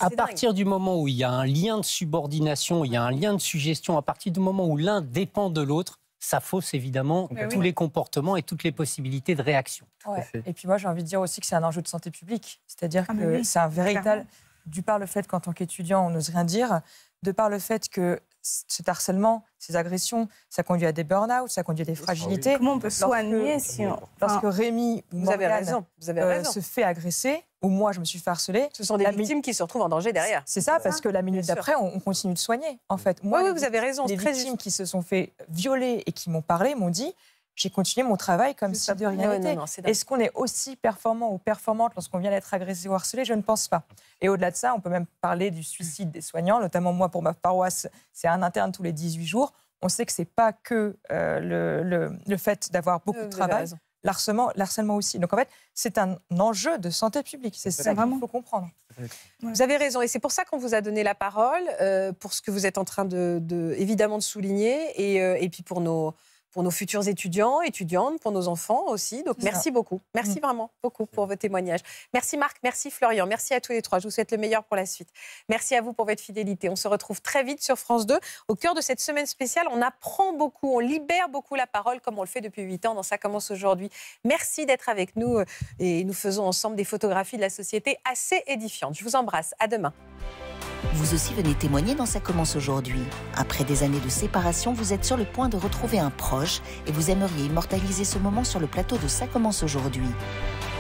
À dingue. partir du moment où il y a un lien de subordination, il y a un lien de suggestion, à partir du moment où l'un dépend de l'autre, ça fausse évidemment Mais tous oui. les comportements et toutes les possibilités de réaction. Ouais. fait. Et puis moi, j'ai envie de dire aussi que c'est un enjeu de santé publique. C'est-à-dire Ah, que oui, c'est un véritable, clairement. du par le fait qu'en tant qu'étudiant, on n'ose rien dire, de par le fait que cet harcèlement, ces agressions, ça conduit à des burn-out, ça conduit à des fragilités. Comment on peut Lorsque- soigner si on... Lorsque enfin, Rémi ou Vous avez Morgane raison. Vous avez euh, raison. se fait agresser, ou moi je me suis fait harceler, Ce sont des mi- victimes qui se retrouvent en danger derrière. c'est ça, parce que la minute d'après, on, on continue de soigner, en fait. Moi, oui, vous avez raison. les c'est très victimes juste. qui se sont fait violer et qui m'ont parlé m'ont dit j'ai continué mon travail comme si de rien n'était. Est-ce qu'on est aussi performant ou performante lorsqu'on vient d'être agressé ou harcelé? Je ne pense pas. Et au-delà de ça, on peut même parler du suicide des soignants, notamment moi pour ma paroisse, c'est un interne tous les 18 jours. On sait que c'est pas que euh, le, le- le fait d'avoir beaucoup Euh, de travail, l'harcèlement, l'harcèlement aussi. Donc en fait, c'est un enjeu de santé publique. C'est ça qu'il faut comprendre. Vous avez raison, et c'est pour ça qu'on vous a donné la parole, euh, pour ce que vous êtes en train de, de- évidemment de souligner, et, euh, et puis pour nos, pour nos futurs étudiants, étudiantes, pour nos enfants aussi. Donc merci beaucoup, merci vraiment beaucoup pour vos témoignages. Merci Marc, merci Florian, merci à tous les trois. Je vous souhaite le meilleur pour la suite. Merci à vous pour votre fidélité. On se retrouve très vite sur France 2. Au cœur de cette semaine spéciale, on apprend beaucoup, on libère beaucoup la parole comme on le fait depuis 8 ans dans Ça commence aujourd'hui. Merci d'être avec nous euh, et nous faisons ensemble des photographies de la société assez édifiantes. Je vous embrasse. À demain. Vous aussi venez témoigner dans Ça commence aujourd'hui. Après des années de séparation, vous êtes sur le point de retrouver un proche et vous aimeriez immortaliser ce moment sur le plateau de Ça commence aujourd'hui.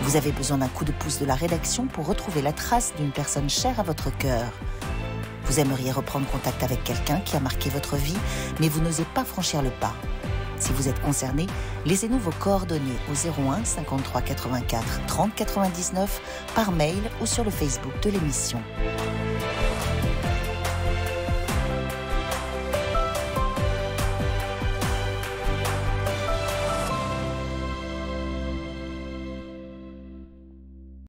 Vous avez besoin d'un coup de pouce de la rédaction pour retrouver la trace d'une personne chère à votre cœur. Vous aimeriez reprendre contact avec quelqu'un qui a marqué votre vie, mais vous n'osez pas franchir le pas. Si vous êtes concerné, laissez-nous vos coordonnées au 01 53 84 30 99 par mail ou sur le Facebook de l'émission.